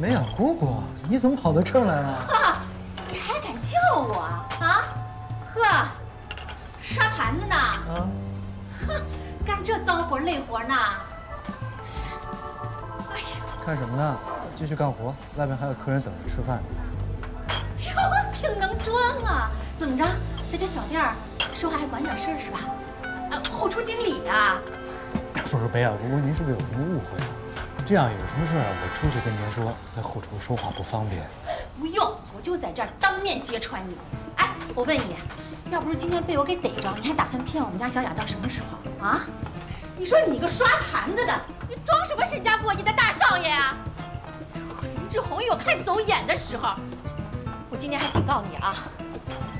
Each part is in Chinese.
梅雅姑姑，你怎么跑到这儿来了？你还敢叫我啊？呵，刷盘子呢？啊，哼，干这脏活累活呢？哎呀，干什么呢？继续干活，外面还有客人等着吃饭。哟，挺能装啊！怎么着，在这小店儿说话还管点事儿是吧？啊，后厨经理啊？不是梅雅姑姑，您是不是有什么误会啊？这样有什么事儿我出去跟您说，在后厨说话不方便。不用，我就在这儿当面揭穿你。哎，我问你，要不是今天被我给逮着，你还打算骗我们家小雅到什么时候啊？你说你个刷盘子的，你装什么沈家过亿的大少爷啊？林志宏有看走眼的时候。我今天还警告你啊，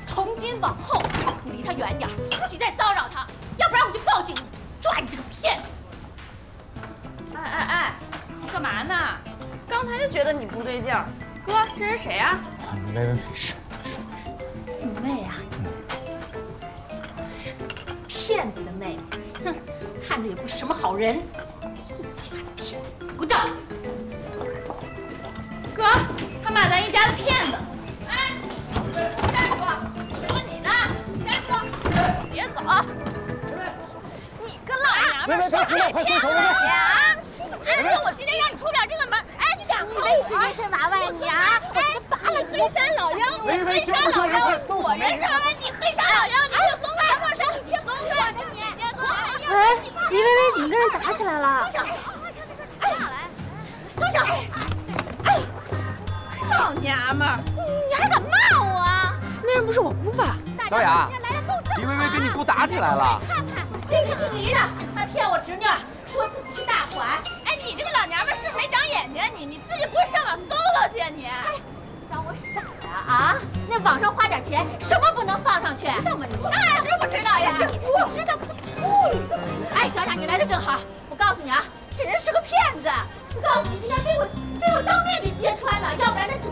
从今往后你离他远点，不许再骚扰他，要不然我就报警抓你这个骗子。哎哎哎！干嘛呢？刚才就觉得你不对劲儿，哥，这是谁啊？没没没事。你妹呀！骗子的妹，哼，看着也不是什么好人，一家子骗子，给我站！哥，他骂咱一家子骗子。哎，站住！说你呢，站住！别走！你个老娘们，说谁骗子你啊？哎，我今天让你出不了这个门！哎，你俩你为是人参娃娃呀你啊！我这个扒了黑山老妖，黑山老妖，我人是哎，你黑山老妖，你给我松开！放手！你先松开！你先松开！哎，李薇薇怎么跟人打起来了？放手！哎，老娘们儿，你还敢骂我？那人不是我姑吧？小雅，李薇薇跟你姑打起来了。看看这个姓黎的，还骗我侄女，说自己是大款。哎你这个老娘们是没长眼睛，你你自己不会上网搜搜去啊你？哎当我傻呀啊？那网上花点钱，什么不能放上去？知道吗你？那知不知道呀？你不知道不？哎，小雅，你来的正好。我告诉你啊，这人是个骗子。我告诉你，今天被我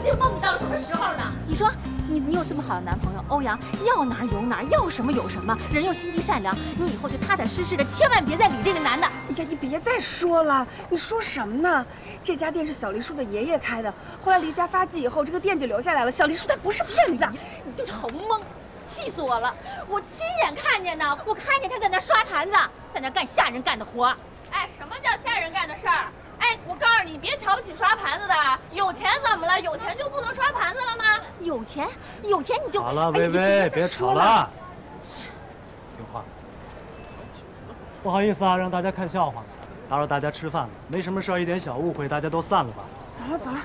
定蒙你到什么时候呢？你说，你你有这么好的男朋友欧阳，要哪有哪，要什么有什么，人又心地善良，你以后就踏踏实实的，千万别再理这个男的。哎呀，你别再说了，你说什么呢？这家店是小黎叔的爷爷开的，后来离家发迹以后，这个店就留下来了。小黎叔他不是骗子，你就是好蒙，气死我了！我亲眼看见的，我看见他在那刷盘子，在那干下人干的活。哎，什么叫下人干的事儿？哎，我告诉你，别瞧不起刷盘子的，有钱怎么了？有钱就不能刷盘子了吗？有钱，有钱你就好了，薇薇，别吵了，听话。不好意思啊，让大家看笑话，打扰大家吃饭了。没什么事儿，一点小误会，大家都散了吧。走了走了，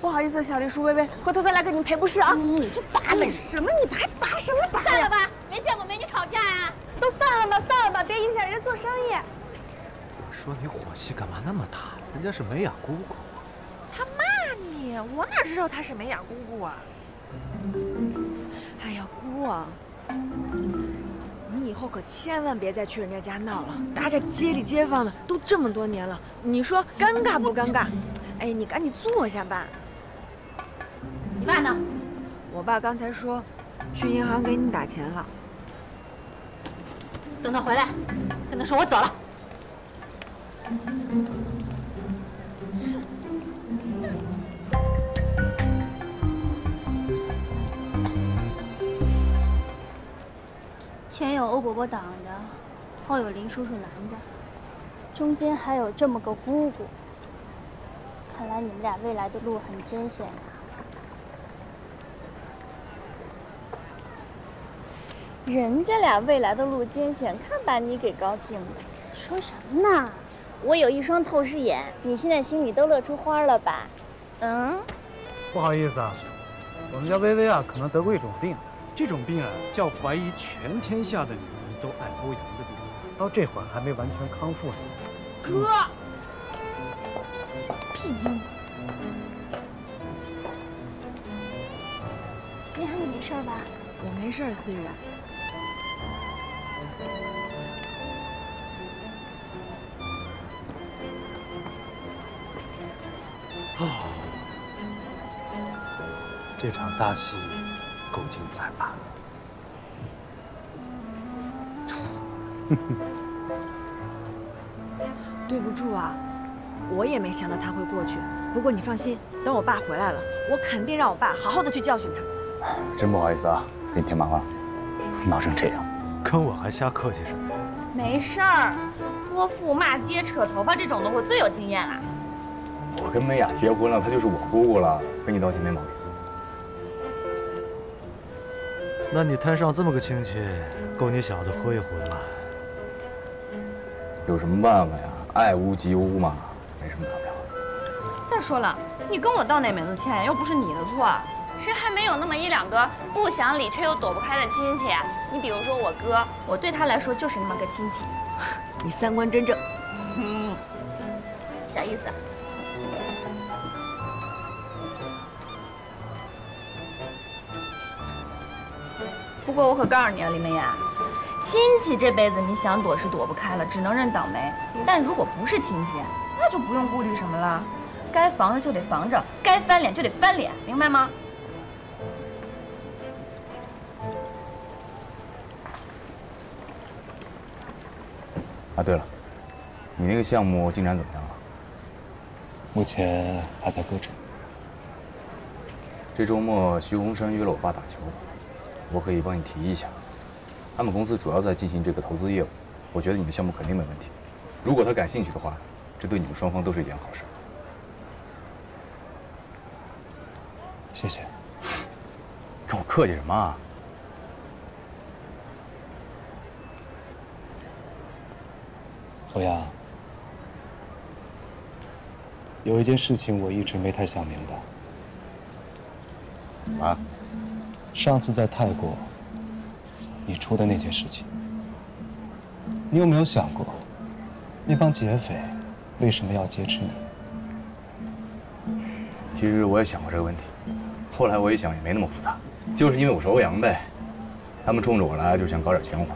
不好意思，小丽叔，薇薇，回头再来给你们赔不是啊。你这拔了什么？你还拔什么拔？散了吧，没见过美女吵架啊。都散了吧，散了吧，别影响人家做生意。我说你火气干嘛那么大？人家是美雅姑姑。他骂你，我哪知道他是美雅姑姑啊？哎呀，姑啊，你以后可千万别再去人家家闹了。大家街里街坊的都这么多年了，你说尴尬不尴尬？哎，你赶紧坐下吧。你爸呢？我爸刚才说，去银行给你打钱了。等他回来，跟他说我走了。前有欧伯伯挡着，后有林叔叔拦着，中间还有这么个姑姑。看来你们俩未来的路很艰险啊！人家俩未来的路艰险，看把你给高兴的。说什么呢？我有一双透视眼，你现在心里都乐出花了吧？嗯？不好意思啊，我们家薇薇啊，可能得过一种病，这种病啊叫怀疑全天下的女人都爱欧阳的病，到这会儿还没完全康复呢。哥，屁精！你喊你没事吧？我没事，思雨。这场大戏够精彩吧？对不住啊，我也没想到他会过去。不过你放心，等我爸回来了，我肯定让我爸好好的去教训他。真不好意思啊，给你添麻烦了，闹成这样，跟我还瞎客气什么？没事儿，泼妇骂街、扯头发这种的，我最有经验了。我跟美雅结婚了，她就是我姑姑了，跟你道歉没毛病。那你摊上这么个亲戚，够你小子喝一壶的了。有什么办法呀？爱屋及乌嘛，没什么大不了的。再说了，你跟我道哪门子歉，又不是你的错，谁还没有那么一两个不想理却又躲不开的亲戚呀？你比如说我哥，我对他来说就是那么个亲戚。你三观真正，过我可告诉你啊，李美雅，亲戚这辈子你想躲是躲不开了，只能认倒霉。但如果不是亲戚，那就不用顾虑什么了，该防着就得防着，该翻脸就得翻脸，明白吗？啊，对了，你那个项目进展怎么样了？目前还在搁置。这周末徐洪山约了我爸打球，我可以帮你提一下。他们公司主要在进行这个投资业务，我觉得你们项目肯定没问题。如果他感兴趣的话，这对你们双方都是一件好事。谢谢。跟我客气什么啊？欧阳，有一件事情我一直没太想明白。啊？上次在泰国你出的那件事情，你有没有想过，那帮劫匪为什么要劫持你？其实我也想过这个问题，后来我一想也没那么复杂，就是因为我是欧阳呗，他们冲着我来就想搞点钱花。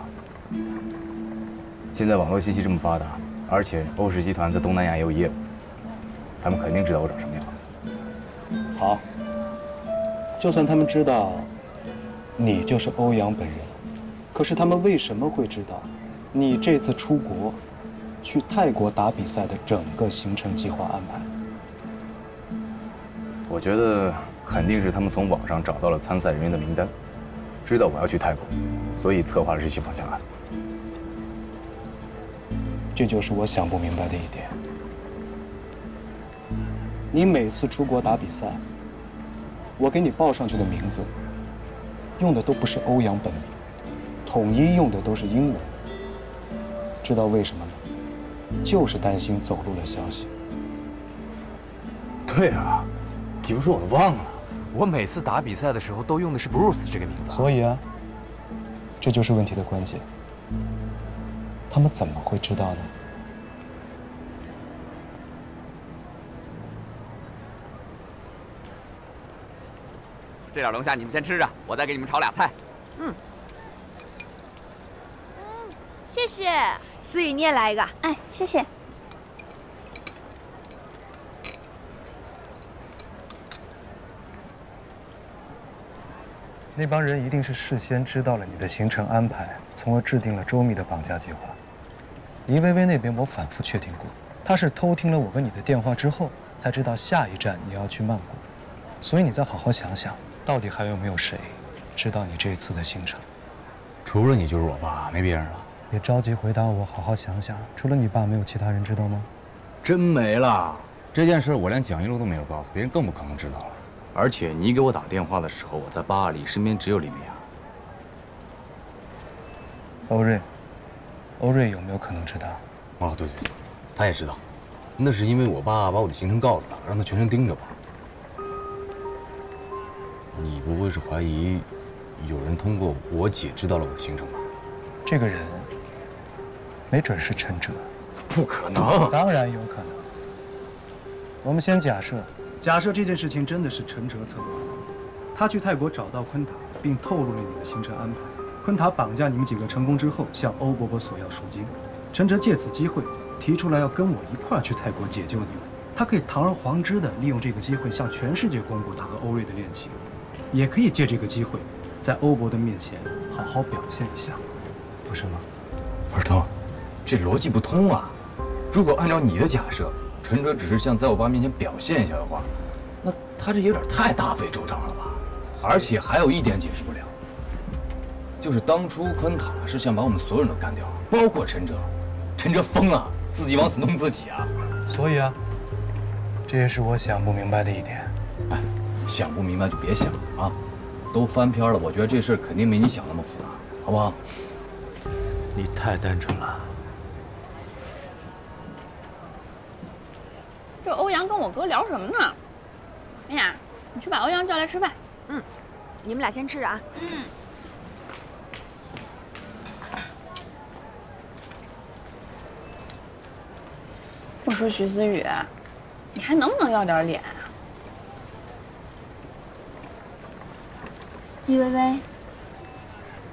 现在网络信息这么发达，而且欧氏集团在东南亚也有业务，他们肯定知道我长什么样子。好，就算他们知道你就是欧阳本人，可是他们为什么会知道你这次出国去泰国打比赛的整个行程计划安排？我觉得肯定是他们从网上找到了参赛人员的名单，知道我要去泰国，所以策划了这起绑架案。这就是我想不明白的一点。你每次出国打比赛，我给你报上去的名字，用的都不是欧阳本名，统一用的都是英文。知道为什么吗？就是担心走漏了消息。对啊，你不说我都忘了。我每次打比赛的时候都用的是 Bruce 这个名字。所以啊，这就是问题的关键。他们怎么会知道呢？这点龙虾你们先吃着，我再给你们炒俩菜。嗯，谢谢。思雨，你也来一个。哎，谢谢。那帮人一定是事先知道了你的行程安排，从而制定了周密的绑架计划。黎薇薇那边我反复确定过，她是偷听了我跟你的电话之后，才知道下一站你要去曼谷。所以你再好好想想，到底还有没有谁知道你这次的行程？除了你就是我爸，没别人了。别着急回答我，好好想想。除了你爸，没有其他人知道吗？真没了。这件事我连蒋一路都没有告诉别人，更不可能知道了。而且你给我打电话的时候，我在巴黎，身边只有李明雅。欧瑞，欧瑞有没有可能知道？哦，对对对，他也知道。那是因为我爸把我的行程告诉他，让他全程盯着我。你不会是怀疑有人通过我姐知道了我的行程吧？这个人，没准是陈哲。不可能。当然有可能。我们先假设，假设这件事情真的是陈哲策划的，他去泰国找到昆塔，并透露了你的行程安排。昆塔绑架你们几个成功之后，向欧伯伯索要赎金。陈哲借此机会提出来要跟我一块儿去泰国解救你们。他可以堂而皇之的利用这个机会向全世界公布他和欧瑞的恋情，也可以借这个机会，在欧伯的面前好好表现一下，不是吗？尔东，这逻辑不通啊！如果按照你的假设，陈哲只是想在我爸面前表现一下的话，那他这有点太大费周章了吧？而且还有一点解释不了，就是当初昆塔是想把我们所有人都干掉，包括陈哲。陈哲疯了，自己往死弄自己啊！所以啊，这也是我想不明白的一点。哎，想不明白就别想！都翻篇了，我觉得这事儿肯定没你想那么复杂，好不好？你太单纯了。这欧阳跟我哥聊什么呢？哎呀，你去把欧阳叫来吃饭。嗯，你们俩先吃着啊。嗯。我说徐思雨，你还能不能要点脸啊？李薇薇，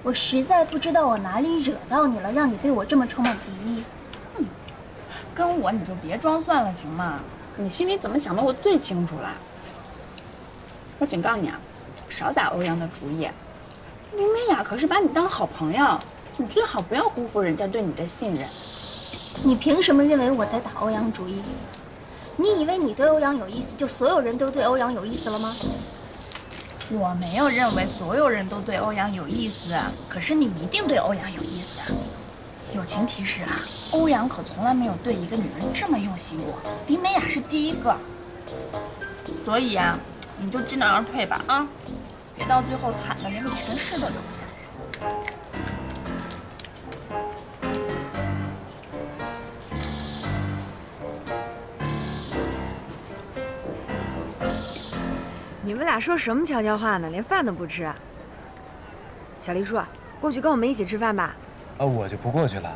我实在不知道我哪里惹到你了，让你对我这么充满敌意。嗯，跟我你就别装蒜了，行吗？你心里怎么想的，我最清楚了。我警告你啊，少打欧阳的主意。林美雅可是把你当好朋友，你最好不要辜负人家对你的信任。你凭什么认为我在打欧阳主意？你以为你对欧阳有意思，就所有人都对欧阳有意思了吗？我没有认为所有人都对欧阳有意思，可是你一定对欧阳有意思。友情提示啊，欧阳可从来没有对一个女人这么用心过，林美雅是第一个。所以呀，你就知难而退吧啊，别到最后惨的连个全尸都留不下。你们俩说什么悄悄话呢？连饭都不吃。小黎叔，过去跟我们一起吃饭吧。啊，我就不过去了，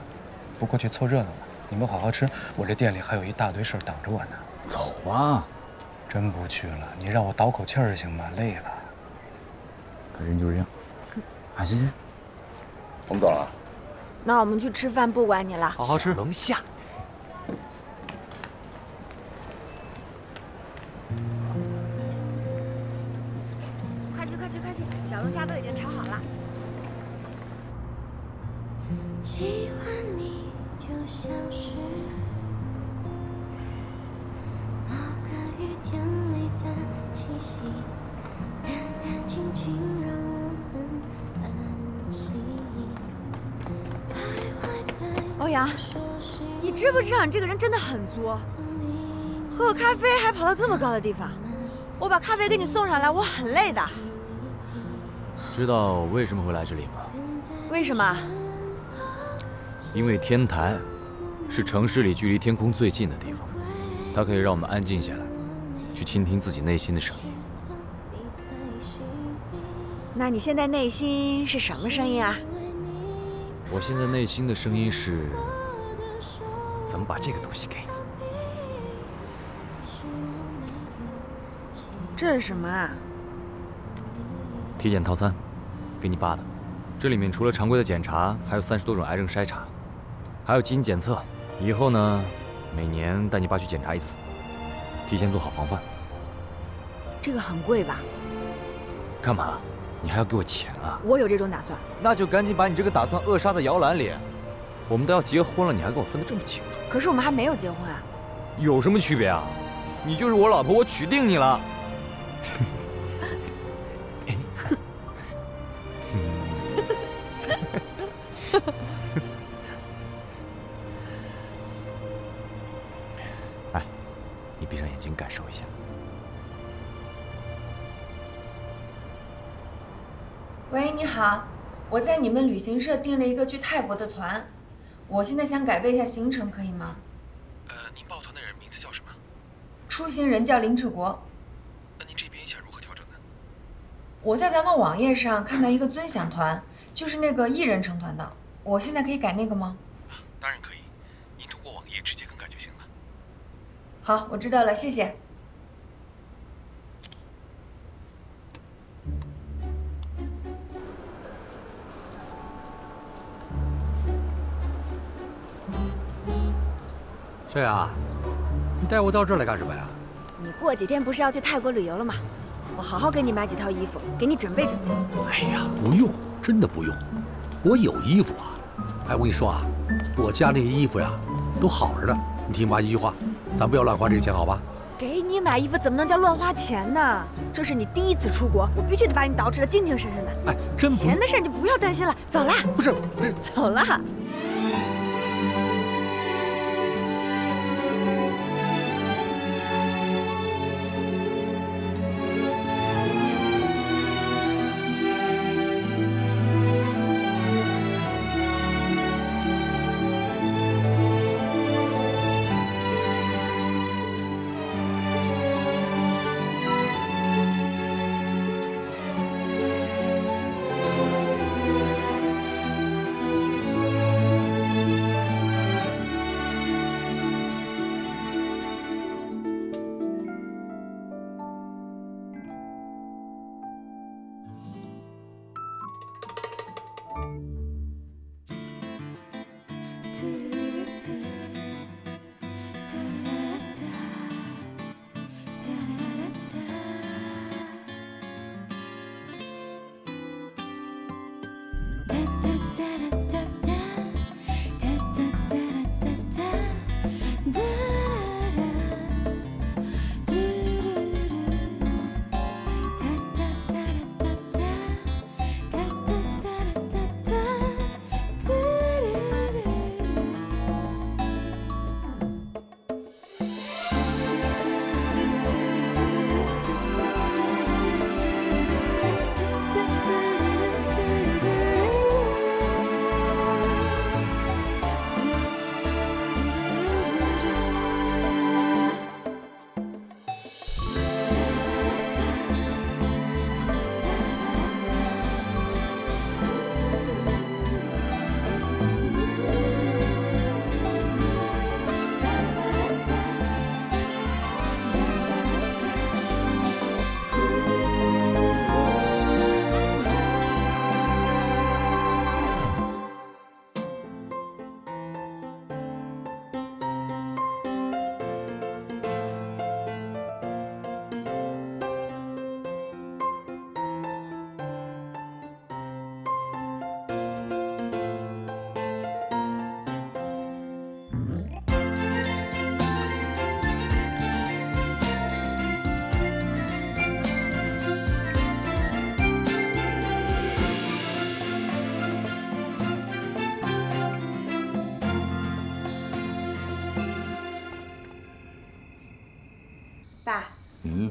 不过去凑热闹了。你们好好吃，我这店里还有一大堆事儿等着我呢。走吧。真不去了，你让我倒口气儿行吗？累了。可人就是这样。啊，行行，我们走了。那我们去吃饭，不管你了。好好吃。龙虾。这个人真的很作？喝个咖啡还跑到这么高的地方，我把咖啡给你送上来，我很累的。知道为什么会来这里吗？为什么？因为天台是城市里距离天空最近的地方，它可以让我们安静下来，去倾听自己内心的声音。那你现在内心是什么声音啊？我现在内心的声音是：怎么把这个东西给你？这是什么啊？体检套餐，给你爸的。这里面除了常规的检查，还有三十多种癌症筛查，还有基因检测。以后呢，每年带你爸去检查一次，提前做好防范。这个很贵吧？干嘛？你还要给我钱啊？我有这种打算。那就赶紧把你这个打算扼杀在摇篮里。我们都要结婚了，你还跟我分得这么清楚？可是我们还没有结婚啊。有什么区别啊？你就是我老婆，我娶定你了。哎，你闭上眼睛感受一下。喂，你好，我在你们旅行社订了一个去泰国的团，我现在想改变一下行程，可以吗？呃，您报团的人名字叫什么？出行人叫林志国。那您这边想如何调整呢？我在咱们网页上看到一个尊享团，就是那个一人成团的。我现在可以改那个吗？当然可以，您通过网页直接更改就行了。好，我知道了，谢谢。小雅，你带我到这儿来干什么呀？你过几天不是要去泰国旅游了吗？我好好给你买几套衣服，给你准备准备。哎呀，不用，真的不用，我有衣服啊。哎，我跟你说啊，我家那些衣服呀，都好着呢。你听妈一句话，咱不要乱花这个钱，好吧？给你买衣服怎么能叫乱花钱呢？这是你第一次出国，我必须得把你捯饬的精精神神的。哎，真不钱的事你就不要担心了。走了，不是不是，走了。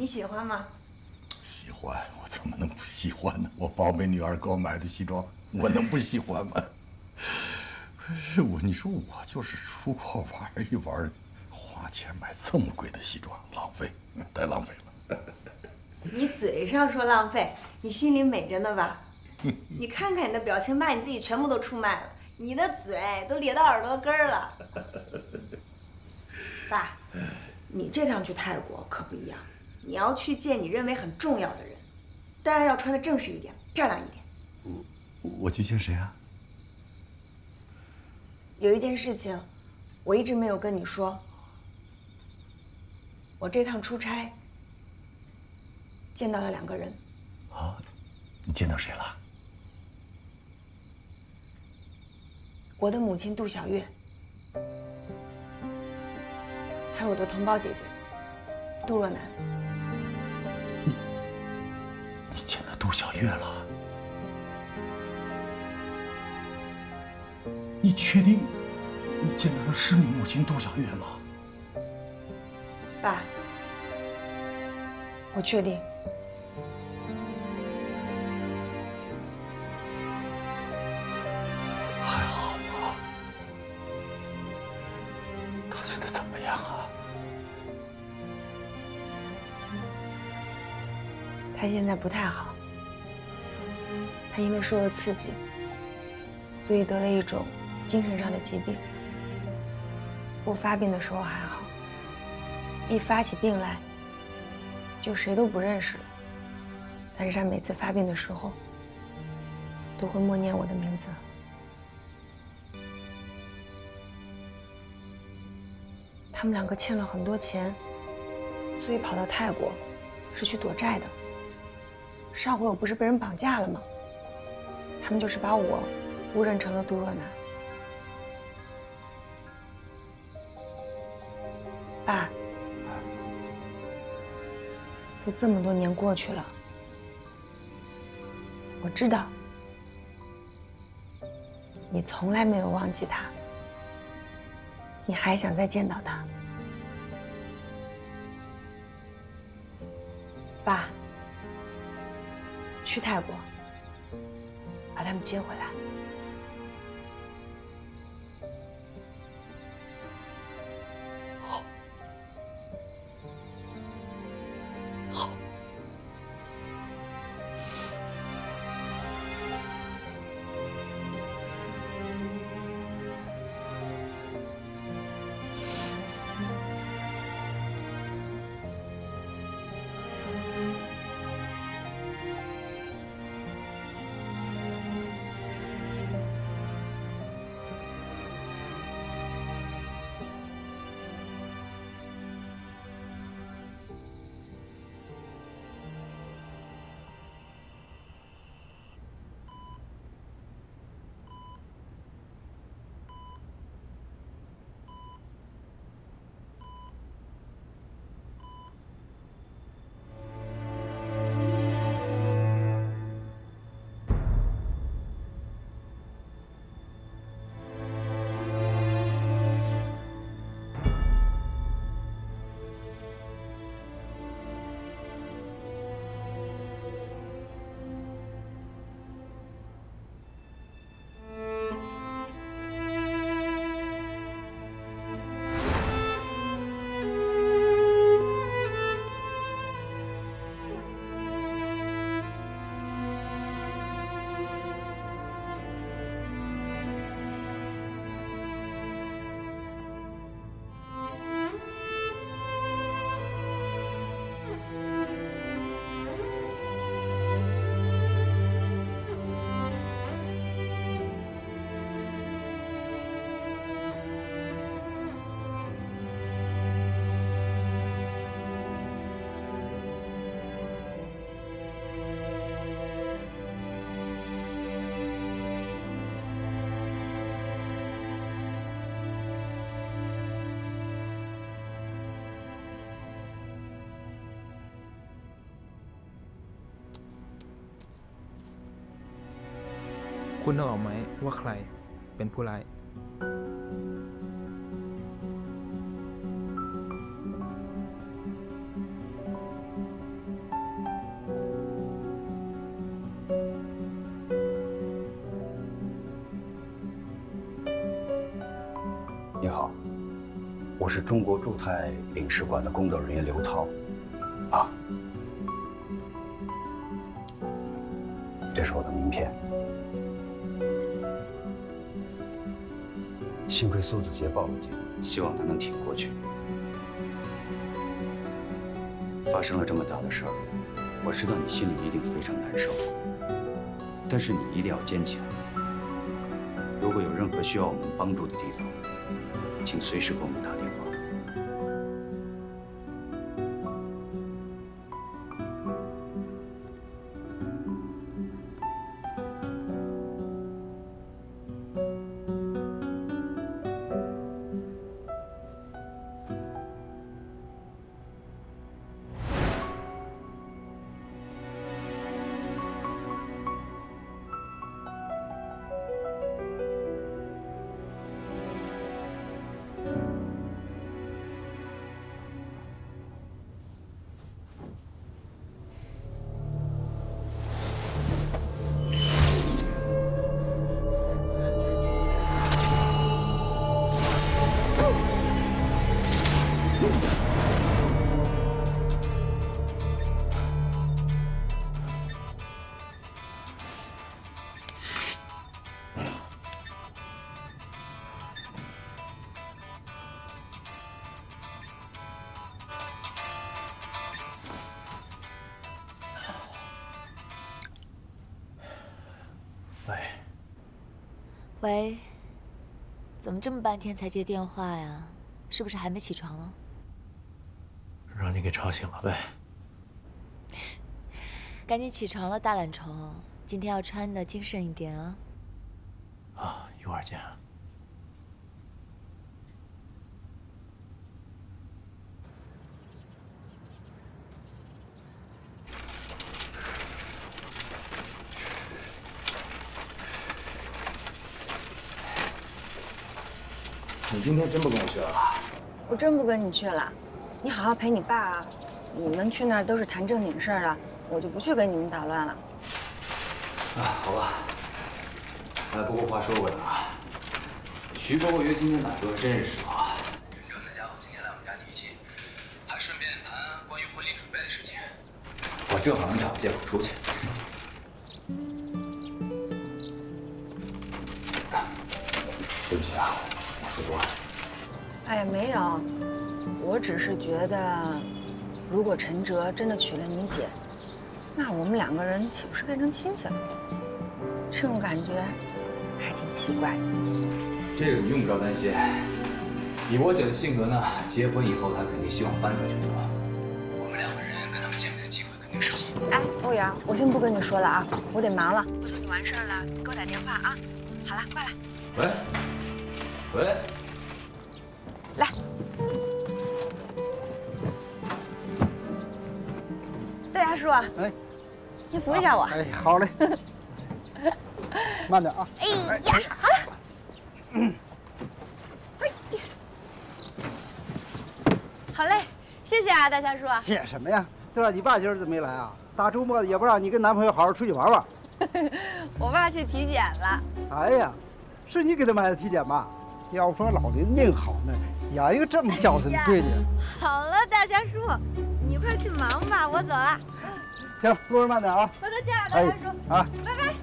你喜欢吗？喜欢，我怎么能不喜欢呢？我宝贝女儿给我买的西装，我能不喜欢吗？可是我，你说我就是出国玩一玩，花钱买这么贵的西装，浪费，太浪费了。你嘴上说浪费，你心里美着呢吧？你看看你的表情，把你自己全部都出卖了，你的嘴都咧到耳朵根儿了。爸，你这趟去泰国可不一样，你要去见你认为很重要的人，当然要穿的正式一点，漂亮一点。我去见谁啊？有一件事情，我一直没有跟你说。我这趟出差见到了两个人，啊，你见到谁了？我的母亲杜小月，还有我的同胞姐姐杜若楠。你见到杜小月了？你确定你见到的是你母亲杜小月吗？爸，我确定。他现在不太好，他因为受了刺激，所以得了一种精神上的疾病。不发病的时候还好，一发起病来，就谁都不认识了。但是他每次发病的时候，都会默念我的名字。他们两个欠了很多钱，所以跑到泰国，是去躲债的。上回我不是被人绑架了吗？他们就是把我误认成了杜若楠。爸。都这么多年过去了。我知道。你从来没有忘记他。你还想再见到他。去泰国把他们接回来。คุณนึกออกไหมว่าใครเป็นผู้ร้าย 你好，我是中国驻泰领事馆的工作人员刘涛。啊，这是我的名片。 幸亏苏子杰报了警，希望他能挺过去。发生了这么大的事儿，我知道你心里一定非常难受，但是你一定要坚强。如果有任何需要我们帮助的地方，请随时给我们打么这么半天才接电话呀？是不是还没起床啊？让你给吵醒了呗。赶紧起床了，大懒虫，今天要穿的精神一点啊。啊，一会儿见。你今天真不跟我去了？我真不跟你去了，你好好陪你爸啊。你们去那儿都是谈正经事儿的，我就不去跟你们捣乱了。啊，好吧。哎，不过话说回来啊，徐伯伯约今天来，说的真是实话。任哲那家伙今天来我们家提亲，还顺便谈关于婚礼准备的事情。我正好能找个借口出去。对不起啊。哎，没有，我只是觉得，如果陈哲真的娶了你姐，那我们两个人岂不是变成亲戚了？这种感觉还挺奇怪的。这个你用不着担心。以我姐的性格呢，结婚以后她肯定希望搬出去住。我们两个人跟他们见面的机会肯定是好。哎，欧阳，我先不跟你说了啊，我得忙了。回头你完事儿了，给我打电话啊。好了，挂了。喂，喂，叔，哎，你扶一下我。哎，好嘞，慢点啊。哎呀，好了。嗯，好嘞，谢谢啊，大家叔。谢什么呀？对了，你爸今儿怎么没来啊？大周末的也不让你跟男朋友好好出去玩玩。我爸去体检了。哎呀，是你给他买的体检吧？要说老林命好呢，养一个这么孝顺的闺女。好了，大家叔，你快去忙吧，我走了。行，路上慢点啊。回头见啊，大家叔。啊，拜拜。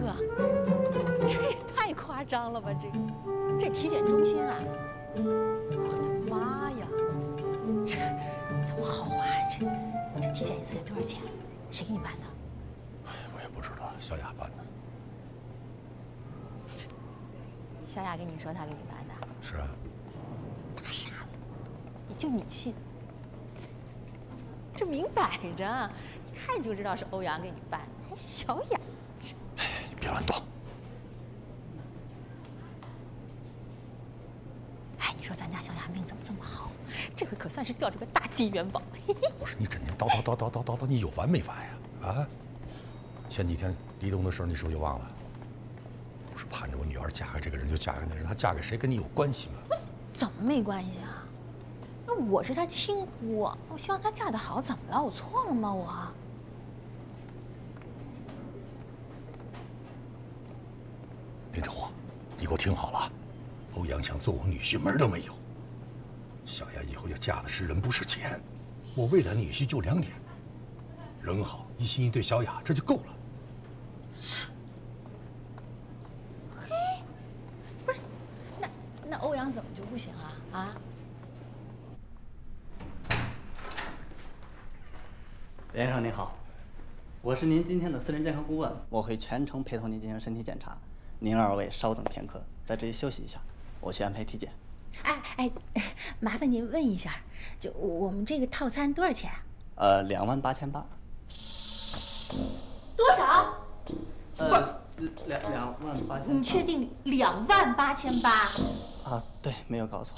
哥，这也太夸张了吧！这这体检中心啊，我的妈呀，这怎么豪华呀！这这体检一次得多少钱？谁给你办的？我也不知道，小雅办的。小雅跟你说她给你办的，是啊，大傻子，也就你信。这这明摆着，一看就知道是欧阳给你办的，还小雅。哎你别乱动。哎，你说咱家小雅命怎么这么好？这回可算是钓着个大金元宝。不是你整天叨叨叨叨叨叨叨，你有完没完呀？啊！前几天立冬的事儿，你是不是就忘了？不是盼着我女儿嫁给这个人就嫁给那人，她嫁给谁跟你有关系吗？怎么没关系啊？那我是她亲姑，我希望她嫁得好，怎么了？我错了吗？我？林志华，你给我听好了，欧阳想做我女婿门都没有。小雅以后要嫁的是人，不是钱。我为了女婿就两点：人好，一心一对小雅，这就够了。不是那那欧阳怎么就不行啊？啊？连先生您好，我是您今天的私人健康顾问，我会全程陪同您进行身体检查。您二位稍等片刻，在这里休息一下，我去安排体检。哎哎，麻烦您问一下，就我们这个套餐多少钱啊？呃，两万八千八。多少？呃，两两万八千。你确定两万八千八？啊，对，没有搞错。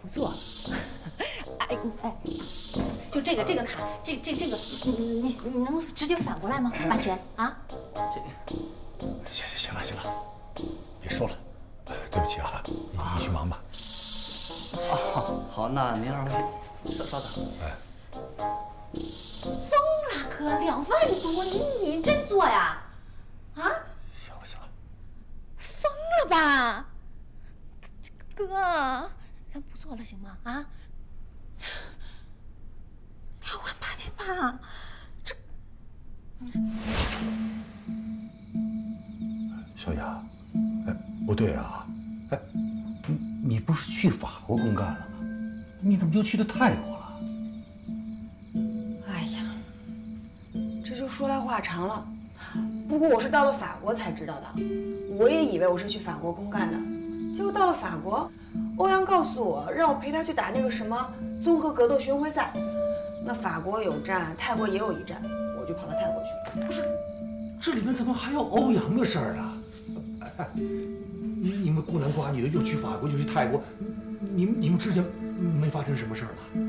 不做了。哎哎，就这个这个卡，这这这个，你你你能直接反过来吗？把钱啊？这。行行行了行了，别说了，哎对不起啊，你你去忙吧。哦，好，那您二位稍稍等。哎，疯了哥，两万多，你你真做呀？啊？行了行了，疯了吧？哥，咱不做了行吗？啊？两万八千八，这这。小雅，哎，不对啊，哎，你你不是去法国公干了吗？你怎么又去的泰国了？哎呀，这就说来话长了。不过我是到了法国才知道的，我也以为我是去法国公干的，结果到了法国，欧阳告诉我让我陪他去打那个什么综合格斗巡回赛。那法国有站，泰国也有一站，我就跑到泰国去了。不是，这里面怎么还有欧阳的事儿啊？孤男寡女的，又去法国又去泰国，你们你们之间没发生什么事儿吧？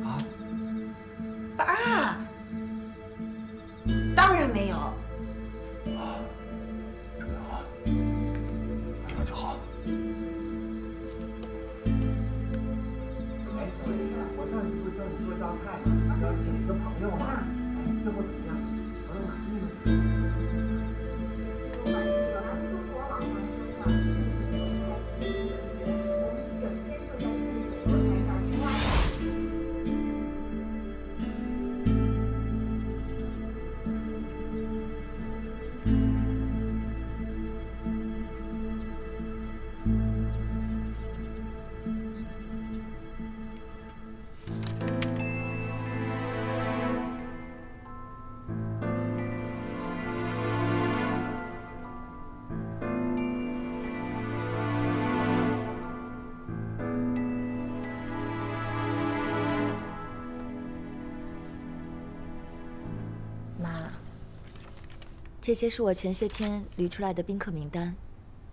这些是我前些天捋出来的宾客名单，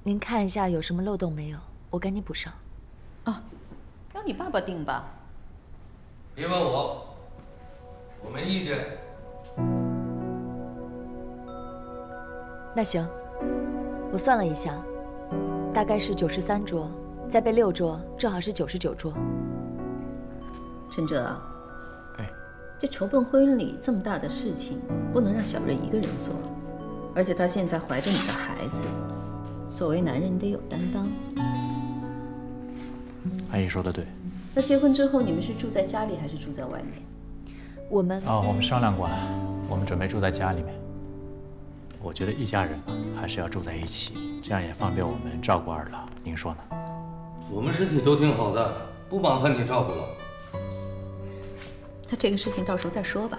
您看一下有什么漏洞没有，我赶紧补上。啊让你爸爸定吧。别问我，我没意见。那行，我算了一下，大概是九十三桌，再备六桌，正好是九十九桌。陈哲啊，哎，这筹办婚礼这么大的事情，不能让小瑞一个人做，而且她现在怀着你的孩子，作为男人得有担当。阿姨说的对。那结婚之后，你们是住在家里还是住在外面？我们哦，我们商量过了，我们准备住在家里面。我觉得一家人啊，还是要住在一起，这样也方便我们照顾二老。您说呢？我们身体都挺好的，不麻烦你照顾了。那这个事情到时候再说吧。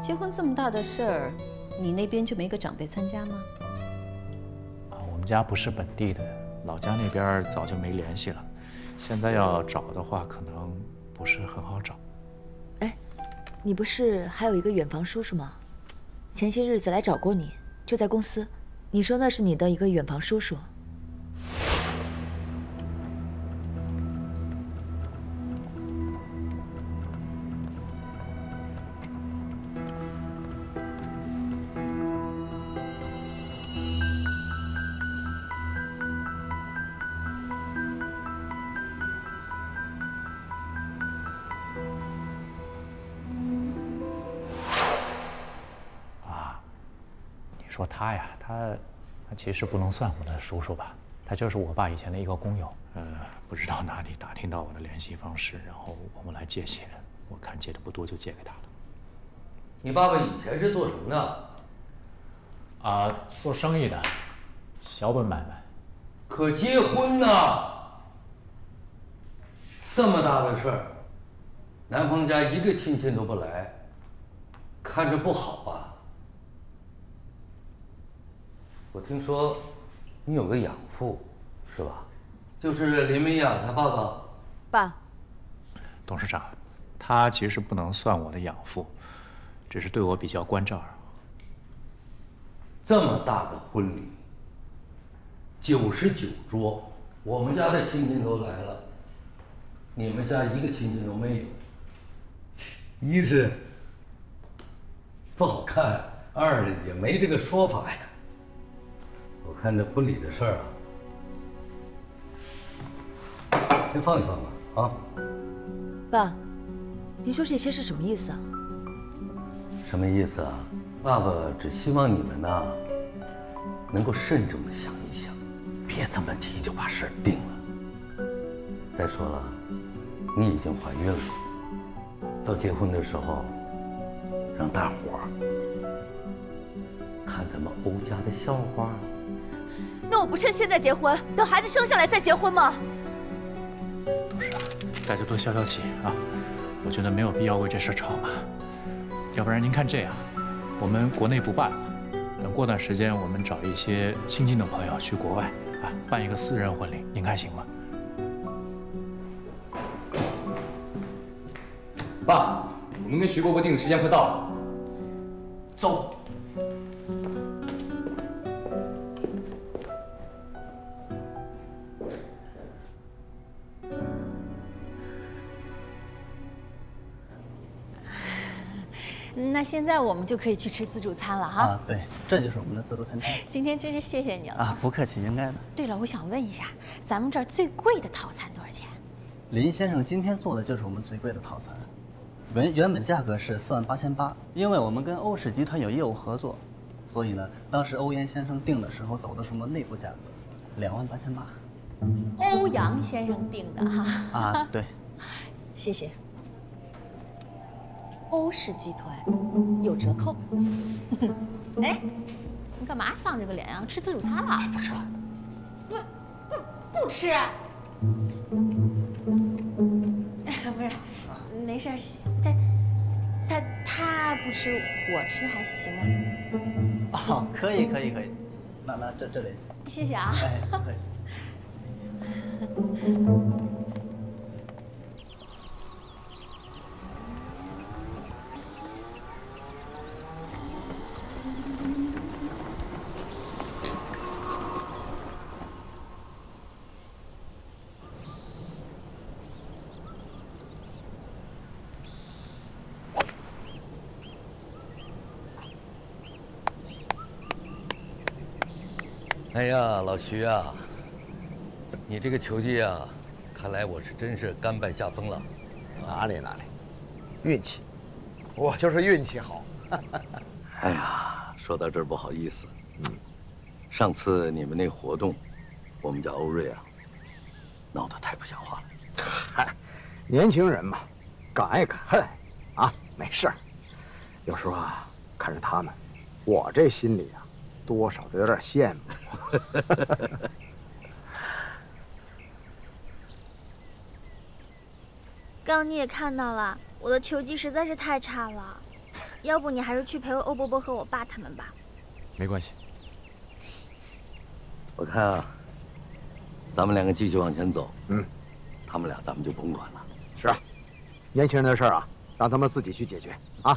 结婚这么大的事儿，你那边就没个长辈参加吗？啊，我们家不是本地的，老家那边早就没联系了。现在要找的话，可能不是很好找。哎你不是还有一个远房叔叔吗？前些日子来找过你，就在公司。你说那是你的一个远房叔叔。其实不能算我的叔叔吧？他就是我爸以前的一个工友。呃，不知道哪里打听到我的联系方式，然后我们来借钱。我看借的不多，就借给他了。你爸爸以前是做什么的？啊，做生意的，小本买卖。可结婚呢，这么大的事儿，男方家一个亲戚都不来，看着不好啊。我听说你有个养父，是吧？就是林明雅他爸爸。爸，董事长，他其实不能算我的养父，只是对我比较关照。这么大的婚礼，九十九桌，我们家的亲戚都来了，你们家一个亲戚都没有。一是不好看，二也没这个说法呀。我看这婚礼的事儿啊，先放一放吧，啊？爸，您说这些是什么意思啊？什么意思啊？爸爸只希望你们呢，能够慎重的想一想，别这么急就把事儿定了。再说了，你已经怀孕了，到结婚的时候，让大伙儿看咱们欧家的笑话。不趁现在结婚，等孩子生下来再结婚吗？董事啊大家多消消气啊！我觉得没有必要为这事吵嘛。要不然您看这样，我们国内不办了，等过段时间我们找一些亲近的朋友去国外啊，办一个私人婚礼，您看行吗？爸，我们跟徐伯伯定的时间快到了，走。现在我们就可以去吃自助餐了哈。啊，对，这就是我们的自助餐厅。今天真是谢谢你了啊，不客气，应该的。对了，我想问一下，咱们这儿最贵的套餐多少钱？林先生今天做的就是我们最贵的套餐，原原本价格是四万八千八，因为我们跟欧氏集团有业务合作，所以呢，当时欧阳先生定的时候走的是我们内部价格，两万八千八。欧阳先生定的哈。啊，对。谢谢。欧氏集团有折扣。哎，你干嘛丧着个脸呀？吃自助餐了？不吃了。不不不吃。不是，没事他他他不吃，我吃还行吗？哦，可以可以可以。那那这这里。谢谢啊。哎，不客气。哎呀，老徐啊，你这个球技啊，看来我是真是甘拜下风了。哪里哪里，运气，我就是运气好。哎呀，说到这儿不好意思，嗯，上次你们那活动，我们家欧瑞啊，闹得太不像话了。嗨，年轻人嘛，敢爱敢恨，啊，没事儿。有时候啊，看着他们，我这心里啊。多少都有点羡慕。刚你也看到了，我的球技实在是太差了，要不你还是去陪欧伯伯和我爸他们吧。没关系。我看啊，咱们两个继续往前走。嗯，他们俩咱们就甭管了。是啊，年轻人的事儿啊，让他们自己去解决啊。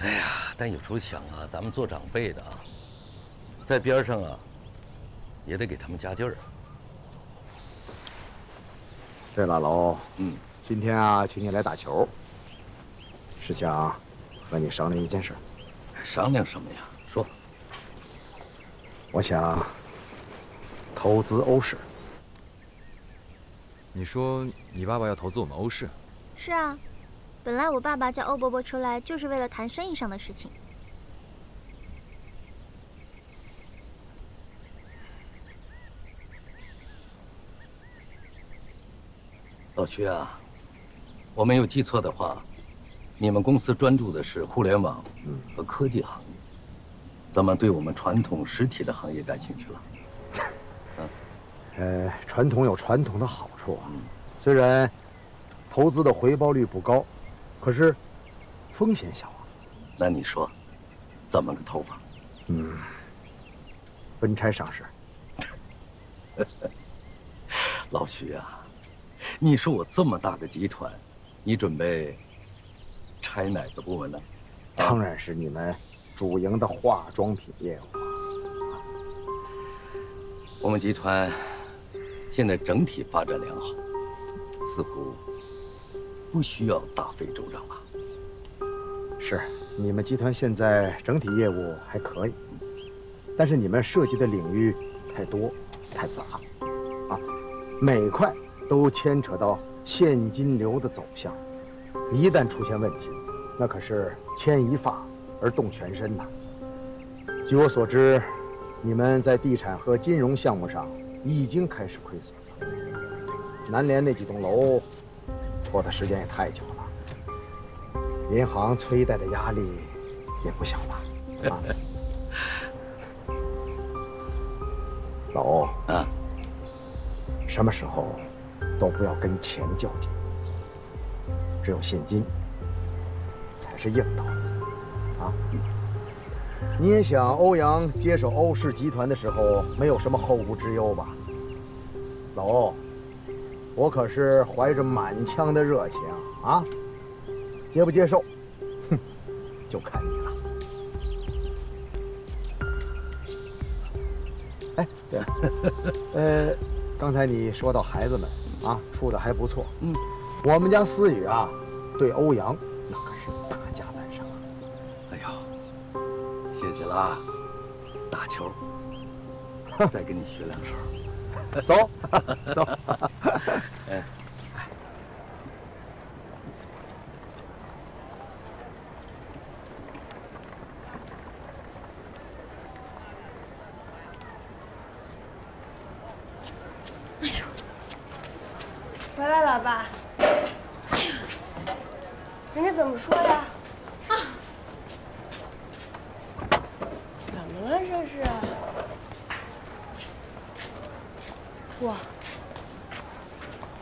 哎呀，但有时候想啊，咱们做长辈的啊，在边上啊，也得给他们加劲儿啊。对了，老欧，嗯，今天啊，请你来打球，是想和你商量一件事。商量什么呀？说。我想投资欧氏。你说你爸爸要投资我们欧氏？是啊。本来我爸爸叫欧伯伯出来，就是为了谈生意上的事情。老徐啊，我没有记错的话，你们公司专注的是互联网和科技行业，怎么对我们传统实体的行业感兴趣了？呃，传统有传统的好处啊，虽然投资的回报率不高。可是，风险小啊。那你说，怎么个投法？嗯，分拆上市。老徐啊，你说我这么大个集团，你准备拆哪个部门呢？当然是你们主营的化妆品业务。我们集团现在整体发展良好，似乎。不需要大费周章吧？是，你们集团现在整体业务还可以，但是你们涉及的领域太多、太杂，啊，每块都牵扯到现金流的走向，一旦出现问题，那可是牵一发而动全身呐。据我所知，你们在地产和金融项目上已经开始亏损了，南联那几栋楼。拖的时间也太久了，银行催贷的压力也不小吧？啊，老欧啊，什么时候都不要跟钱较劲，只有现金才是硬道理啊！你也想欧阳接手欧氏集团的时候没有什么后顾之忧吧？老欧。我可是怀着满腔的热情啊，接不接受，哼，就看你了。哎，对了，呃，刚才你说到孩子们啊，处的还不错，嗯，我们家思雨啊，对欧阳那可是大加赞赏。哎呦，谢谢啦，大球，再跟你学两手。走，走。哎，回来了，爸。人家怎么说呀？啊？怎么了这是？哇！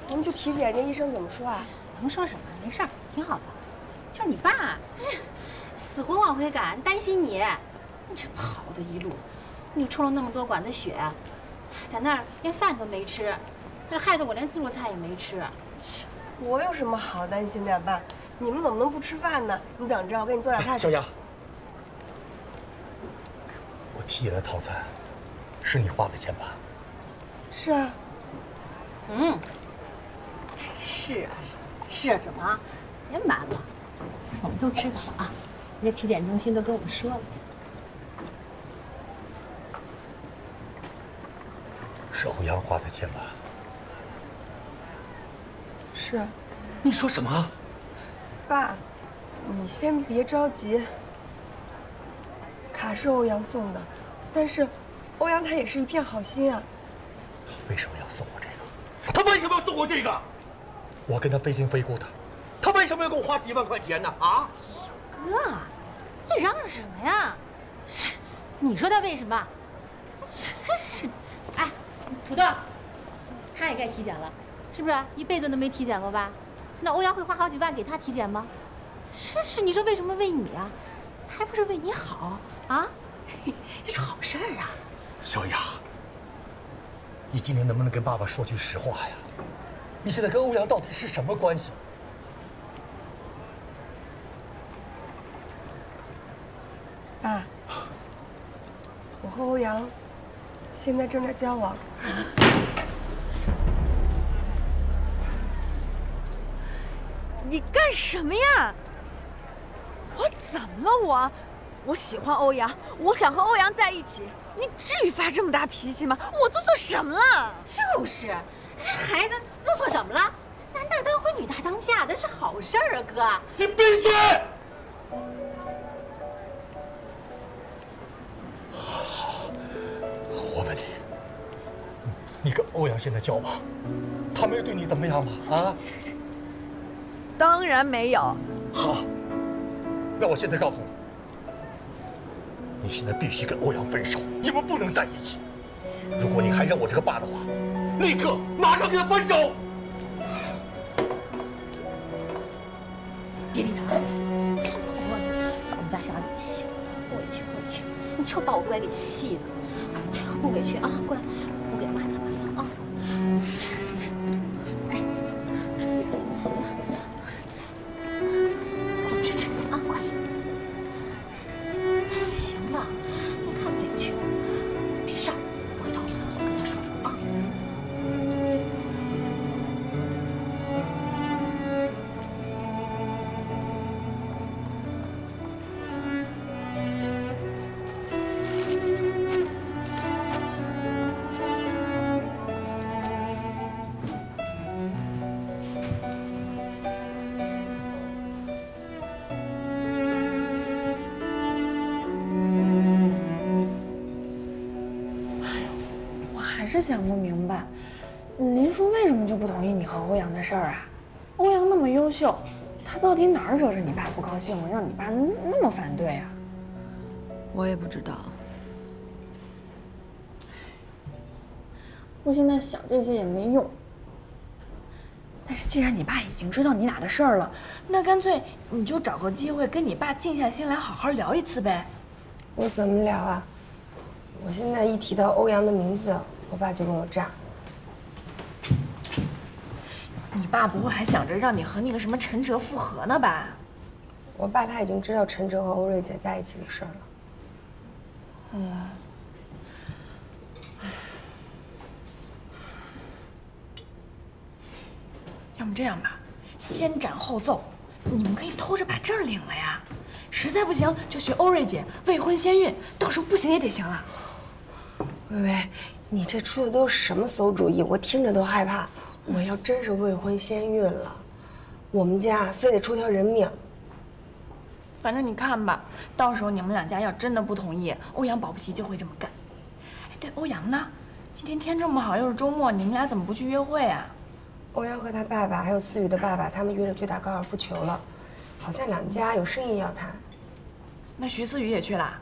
咱们去体检，人家医生怎么说啊？能说什么？没事儿，挺好的。就是你爸，是死活往回赶，担心你。你这跑的一路，你抽了那么多管子血，在那儿连饭都没吃，这害得我连自助餐也没吃。我有什么好担心的呀，爸？你们怎么能不吃饭呢？你等着，我给你做点菜。小雅，我体检的套餐是你花的钱吧？是啊。嗯。是啊，是啊，什么？别瞒了，我们都知道了啊。人家体检中心都跟我们说了。是欧阳花的钱吧？是。你说什么？爸，你先别着急。卡是欧阳送的，但是欧阳他也是一片好心啊。他为什么要送我这个？他为什么要送我这个？我跟他非亲非故的，他为什么要给我花几万块钱呢？啊？哥，你嚷嚷什么呀？你说他为什么？真是，哎，土豆，他也该体检了，是不是？一辈子都没体检过吧？那欧阳会花好几万给他体检吗？真是，你说为什么为你啊？还不是为你好啊？这是好事儿啊！小雅，你今天能不能跟爸爸说句实话呀？你现在跟欧阳到底是什么关系？爸，我和欧阳现在正在交往。你干什么呀？我怎么了？我，我喜欢欧阳，我想和欧阳在一起。你至于发这么大脾气吗？我做错什么了？就是，这孩子做错什么了？男大当婚，女大当嫁的是好事儿啊，哥。你闭嘴！好，我问你，你跟欧阳现在交往，他没有对你怎么样吧？啊？当然没有。好，那我现在告诉你，你现在必须跟欧阳分手，你们不能在一起。如果你还认我这个爸的话，立刻马上跟他分手。别理他，把我们家小雅给气，委屈委屈，你瞧把我乖给气的。哎呀，不委屈啊，乖，想不明白，林叔为什么就不同意你和欧阳的事儿啊？欧阳那么优秀，他到底哪儿惹着你爸不高兴了，让你爸那么反对啊？我也不知道。我现在想这些也没用。但是既然你爸已经知道你俩的事儿了，那干脆你就找个机会跟你爸静下心来好好聊一次呗。我怎么聊啊？我现在一提到欧阳的名字。我爸就跟我这样。你爸不会还想着让你和那个什么陈哲复合呢吧？我爸他已经知道陈哲和欧瑞姐在一起的事儿了。嗯。要么这样吧，先斩后奏，你们可以偷着把证领了呀。实在不行就学欧瑞姐未婚先孕，到时候不行也得行了。薇薇，你这出的都是什么馊主意？我听着都害怕。我要真是未婚先孕了，我们家非得出条人命。反正你看吧，到时候你们两家要真的不同意，欧阳保不齐就会这么干。哎，对，欧阳呢？今天天这么好，又是周末，你们俩怎么不去约会啊？欧阳和他爸爸还有思雨的爸爸，他们约着去打高尔夫球了，好像两家有生意要谈。那徐思雨也去啦？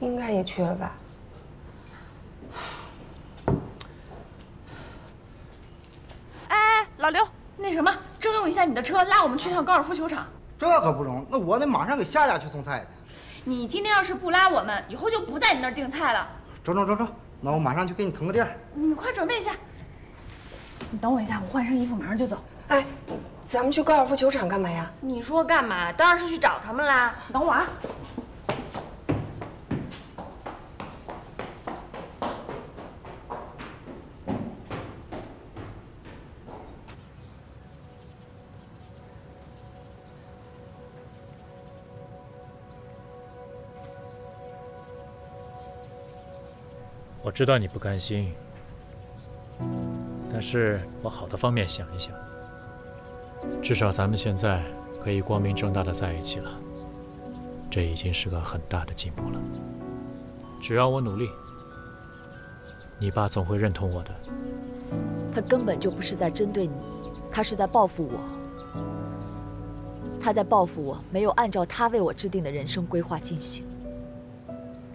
应该也去了吧。哎，老刘，那什么，征用一下你的车，拉我们去趟高尔夫球场。这可不容，那我得马上给夏家去送菜去。你今天要是不拉我们，以后就不在你那儿订菜了。走走走走，那我马上去给你腾个地儿。你快准备一下。你等我一下，我换身衣服，马上就走。哎，咱们去高尔夫球场干嘛呀？你说干嘛？当然是去找他们啦。等我啊。知道你不甘心，但是往好的方面想一想，至少咱们现在可以光明正大的在一起了，这已经是个很大的进步了。只要我努力，你爸总会认同我的。他根本就不是在针对你，他是在报复我。他在报复我没有按照他为我制定的人生规划进行。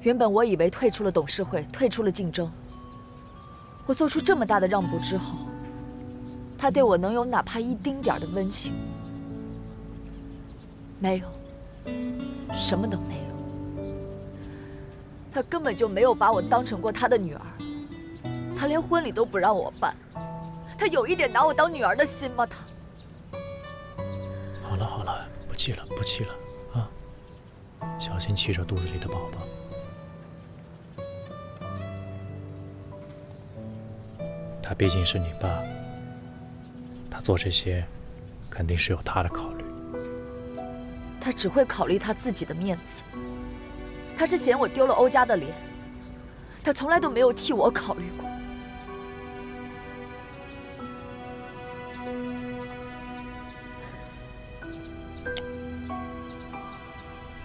原本我以为退出了董事会，退出了竞争，我做出这么大的让步之后，他对我能有哪怕一丁点的温情？没有，什么都没有。他根本就没有把我当成过他的女儿，他连婚礼都不让我办，他有一点拿我当女儿的心吗？他。好了好了，不气了不气了啊！小心气着肚子里的宝宝。他毕竟是你爸，他做这些肯定是有他的考虑。他只会考虑他自己的面子，他是嫌我丢了欧家的脸，他从来都没有替我考虑过。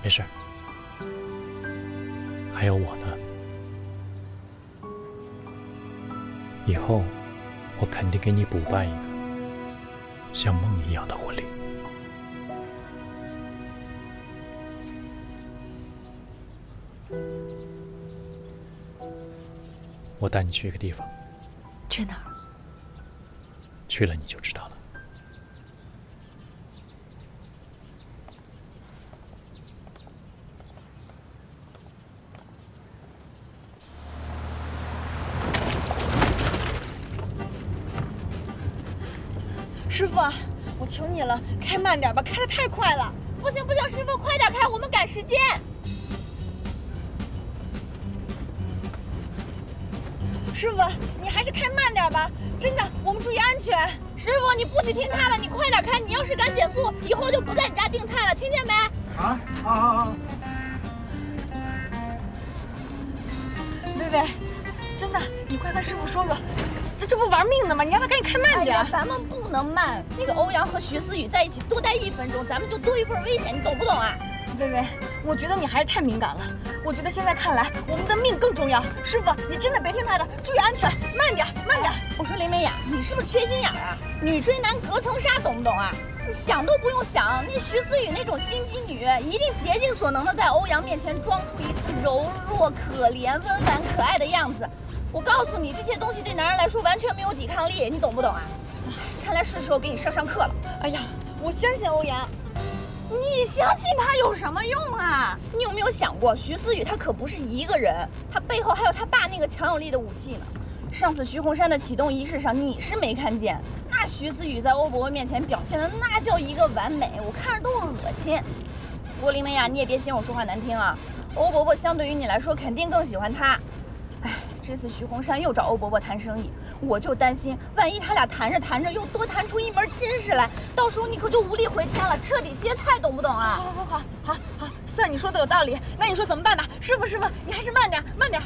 没事，还有我呢。以后，我肯定给你补办一个像梦一样的婚礼。我带你去一个地方。去哪儿？去了你就知道了。求你了，开慢点吧，开的太快了。不行不行，师傅快点开，我们赶时间。师傅，你还是开慢点吧，真的，我们注意安全。师傅，你不许听他的，你快点开，你要是敢减速，以后就不在你家订菜了，听见没？啊？啊？啊？啊！薇薇，真的，你快跟师傅说说。这这不玩命呢吗？你让他赶紧开慢点。咱们不能慢。那个欧阳和徐思雨在一起多待一分钟，咱们就多一份危险，你懂不懂啊？薇薇，我觉得你还是太敏感了。我觉得现在看来，我们的命更重要。师傅，你真的别听他的，注意安全，慢点，慢点。我说林美雅，你是不是缺心眼啊？女追男隔层纱，懂不懂啊？你想都不用想，那徐思雨那种心机女，一定竭尽所能的在欧阳面前装出一副柔弱、可怜、温婉、可爱的样子。我告诉你，这些东西对男人来说完全没有抵抗力，你懂不懂啊？看来是时候给你上上课了。哎呀，我相信欧阳，你相信他有什么用啊？你有没有想过，徐思雨他可不是一个人，他背后还有他爸那个强有力的武器呢。上次徐洪山的启动仪式上，你是没看见，那徐思雨在欧伯伯面前表现的那叫一个完美，我看着都恶心。不过林美雅，你也别嫌我说话难听啊，欧伯伯相对于你来说肯定更喜欢他。哎。这次徐洪山又找欧伯伯谈生意，我就担心，万一他俩谈着谈着又多谈出一门亲事来，到时候你可就无力回天了，彻底歇菜，懂不懂啊？好，好，好，好，好，算你说的有道理。那你说怎么办吧？师傅，师傅，你还是慢点，慢点，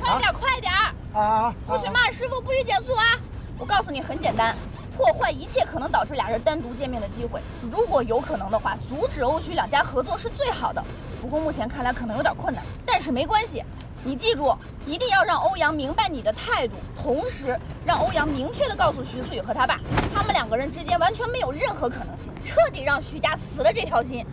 快点，快点！啊！不许骂师傅，不许减速啊！我告诉你，很简单，破坏一切可能导致俩人单独见面的机会。如果有可能的话，阻止欧徐两家合作是最好的。不过目前看来可能有点困难，但是没关系。你记住，一定要让欧阳明白你的态度，同时让欧阳明确的告诉徐素雨和他爸，他们两个人之间完全没有任何可能性，彻底让徐家死了这条心。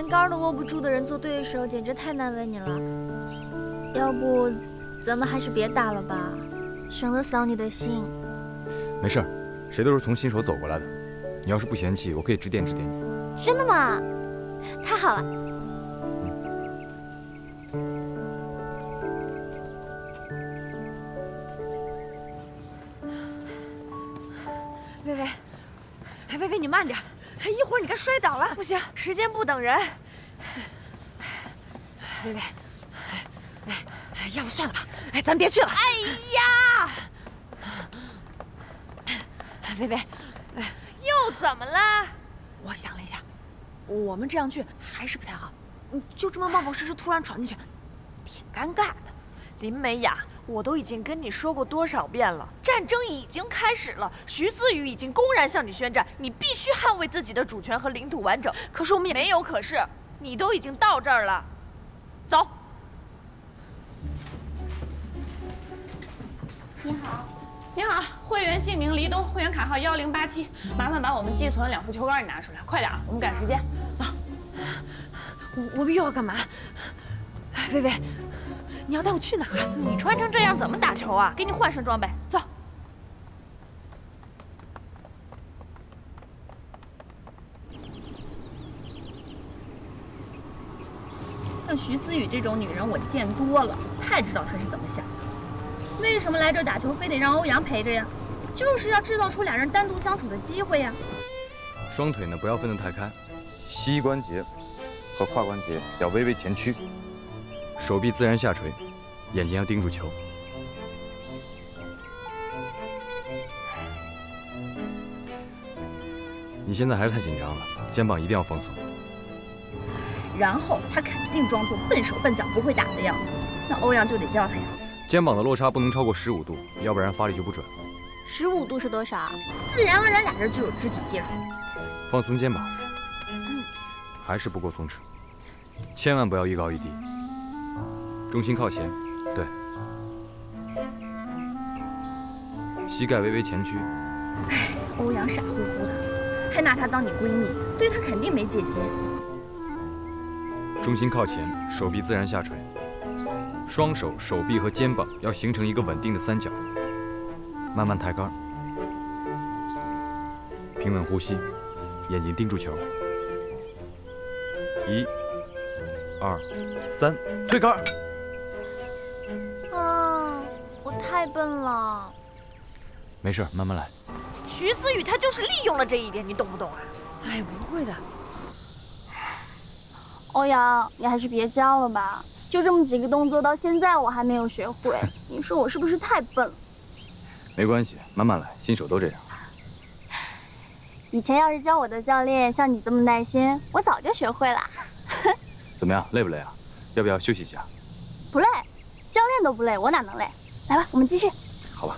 连杆都握不住的人做对手，简直太难为你了。要不，咱们还是别打了吧，省得扫你的兴。没事儿，谁都是从新手走过来的。你要是不嫌弃，我可以指点指点你。真的吗？太好了。时间不等人。薇薇，哎，哎，要不算了吧，哎，咱别去了。哎呀，薇薇，哎，又怎么了？我想了一下，我们这样去还是不太好，嗯，就这么冒冒失失突然闯进去，挺尴尬的。林美雅，我都已经跟你说过多少遍了，战争已经开始了，徐思雨已经公然向你宣战，你必须捍卫自己的主权和领土完整。可是我们也没有可是，你都已经到这儿了，走。你好，你好，会员姓名黎东，会员卡号幺零八七，麻烦把我们寄存的两副球杆你拿出来，快点，我们赶时间。走。我我们又要干嘛？薇薇。你要带我去哪？你穿成这样怎么打球啊？给你换身装备，走。像徐思雨这种女人我见多了，太知道她是怎么想的。为什么来这打球非得让欧阳陪着呀？就是要制造出俩人单独相处的机会呀。双腿呢不要分得太开，膝关节和胯关节要微微前屈。手臂自然下垂，眼睛要盯住球。你现在还是太紧张了，肩膀一定要放松。然后他肯定装作笨手笨脚不会打的样子，那欧阳就得教他呀。肩膀的落差不能超过十五度，要不然发力就不准。十五度是多少？自然而然俩人就有肢体接触。放松肩膀，还是不够松弛，千万不要一高一低。重心靠前，对，膝盖微微前屈。哎，欧阳傻乎乎的，还拿她当你闺蜜，对她肯定没戒心。重心靠前，手臂自然下垂，双手、手臂和肩膀要形成一个稳定的三角。慢慢抬杆，平稳呼吸，眼睛盯住球。一、二、三，推杆。太笨了，没事，慢慢来。徐思雨他就是利用了这一点，你懂不懂啊？哎，不会的。欧阳，你还是别教了吧，就这么几个动作，到现在我还没有学会。你说我是不是太笨了？没关系，慢慢来，新手都这样。以前要是教我的教练像你这么耐心，我早就学会了。怎么样，累不累啊？要不要休息一下？不累，教练都不累，我哪能累？来吧，我们继续。好吧。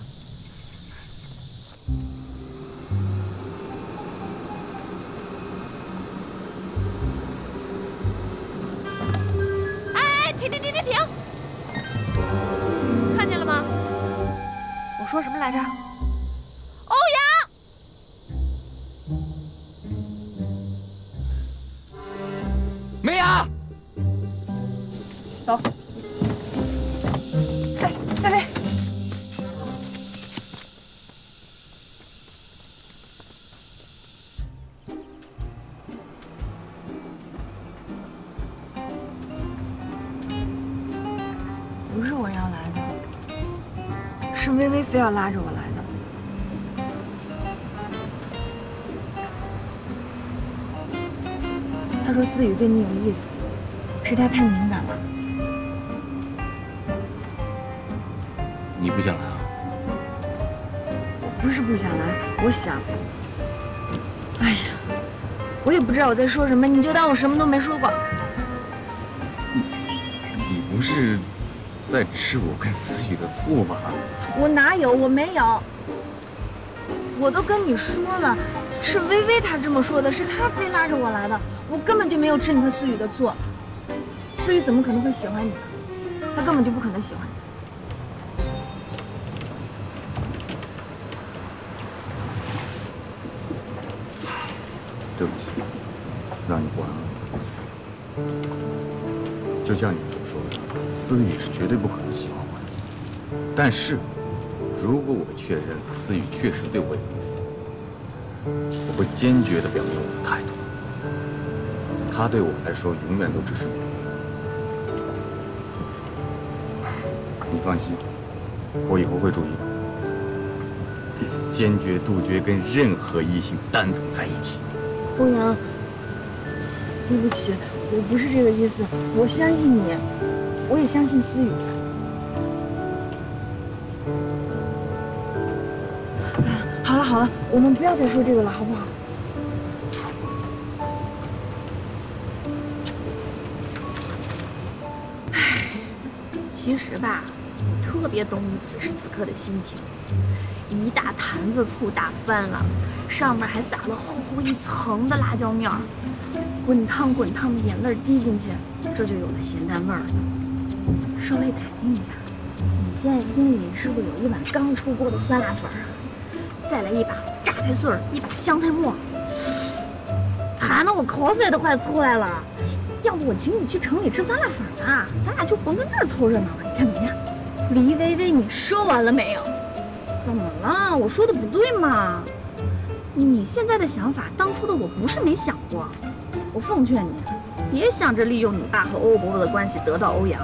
哎哎，停停停停停！看见了吗？我说什么来着？是他太敏感了。你不想来啊？不是不想来，我想。哎呀，我也不知道我在说什么，你就当我什么都没说过。你不是在吃我跟思雨的醋吧？我哪有？我没有。我都跟你说了，是微微她这么说的，是她非拉着我来的，我根本就没有吃你和思雨的醋。思雨怎么可能会喜欢你呢？她根本就不可能喜欢你。对不起，让你不安了。就像你所说的，思雨是绝对不可能喜欢我的。但是，如果我确认思雨确实对我有意思，我会坚决地表明我的态度。她对我来说永远都只是放心，我以后会注意的，坚决杜绝跟任何异性单独在一起。欧阳，对不起，我不是这个意思。我相信你，我也相信思雨。好了好了，我们不要再说这个了，好不好？其实吧，我特别懂你此时此刻的心情。一大坛子醋打翻了，上面还撒了厚厚一层的辣椒面儿，滚烫滚烫的眼泪滴进去，这就有了咸淡味儿了。稍微打听一下，你现在心里是不是有一碗刚出锅的酸辣粉啊？再来一把榨菜碎，一把香菜末，馋得我口水都快出来了。要不我请你去城里吃酸辣粉吧？咱俩就甭跟这儿凑热闹了，你看怎么样？黎薇薇，你说完了没有？怎么了？我说的不对吗？你现在的想法，当初的我不是没想过。我奉劝你，别想着利用你爸和欧伯伯的关系得到欧阳，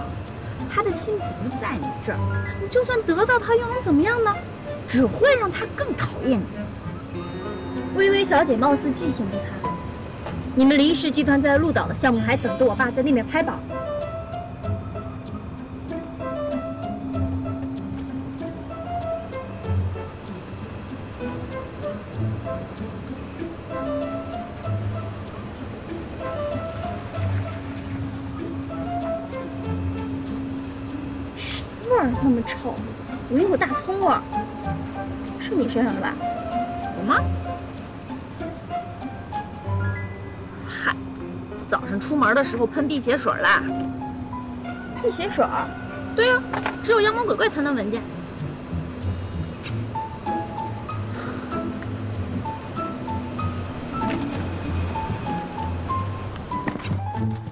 他的心不在你这儿。你就算得到他，又能怎么样呢？只会让他更讨厌你。微微小姐貌似记性不太好，你们黎氏集团在鹿岛的项目还等着我爸在那边拍板。门的时候喷辟邪水啦。辟邪水？对呀、只有妖魔鬼怪才能闻见。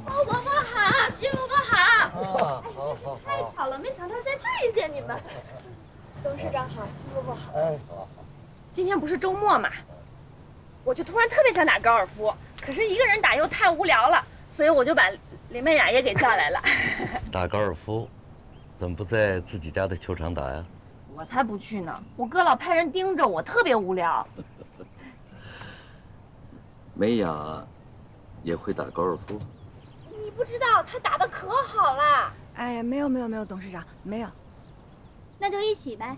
欧伯伯好，徐伯伯好。哎，真是太。巧了，没想到在这儿遇见你们。董事长好，徐伯伯好。哎，好。今天不是周末嘛，我就突然特别想打高尔夫，可是一个人打又太无聊了，所以我就把林美雅也给叫来了。打高尔夫，怎么不在自己家的球场打呀？我才不去呢，我哥老派人盯着我，特别无聊。美雅也会打高尔夫。你不知道她打的可好了。哎呀，没有没有没有，董事长没有。那就一起呗，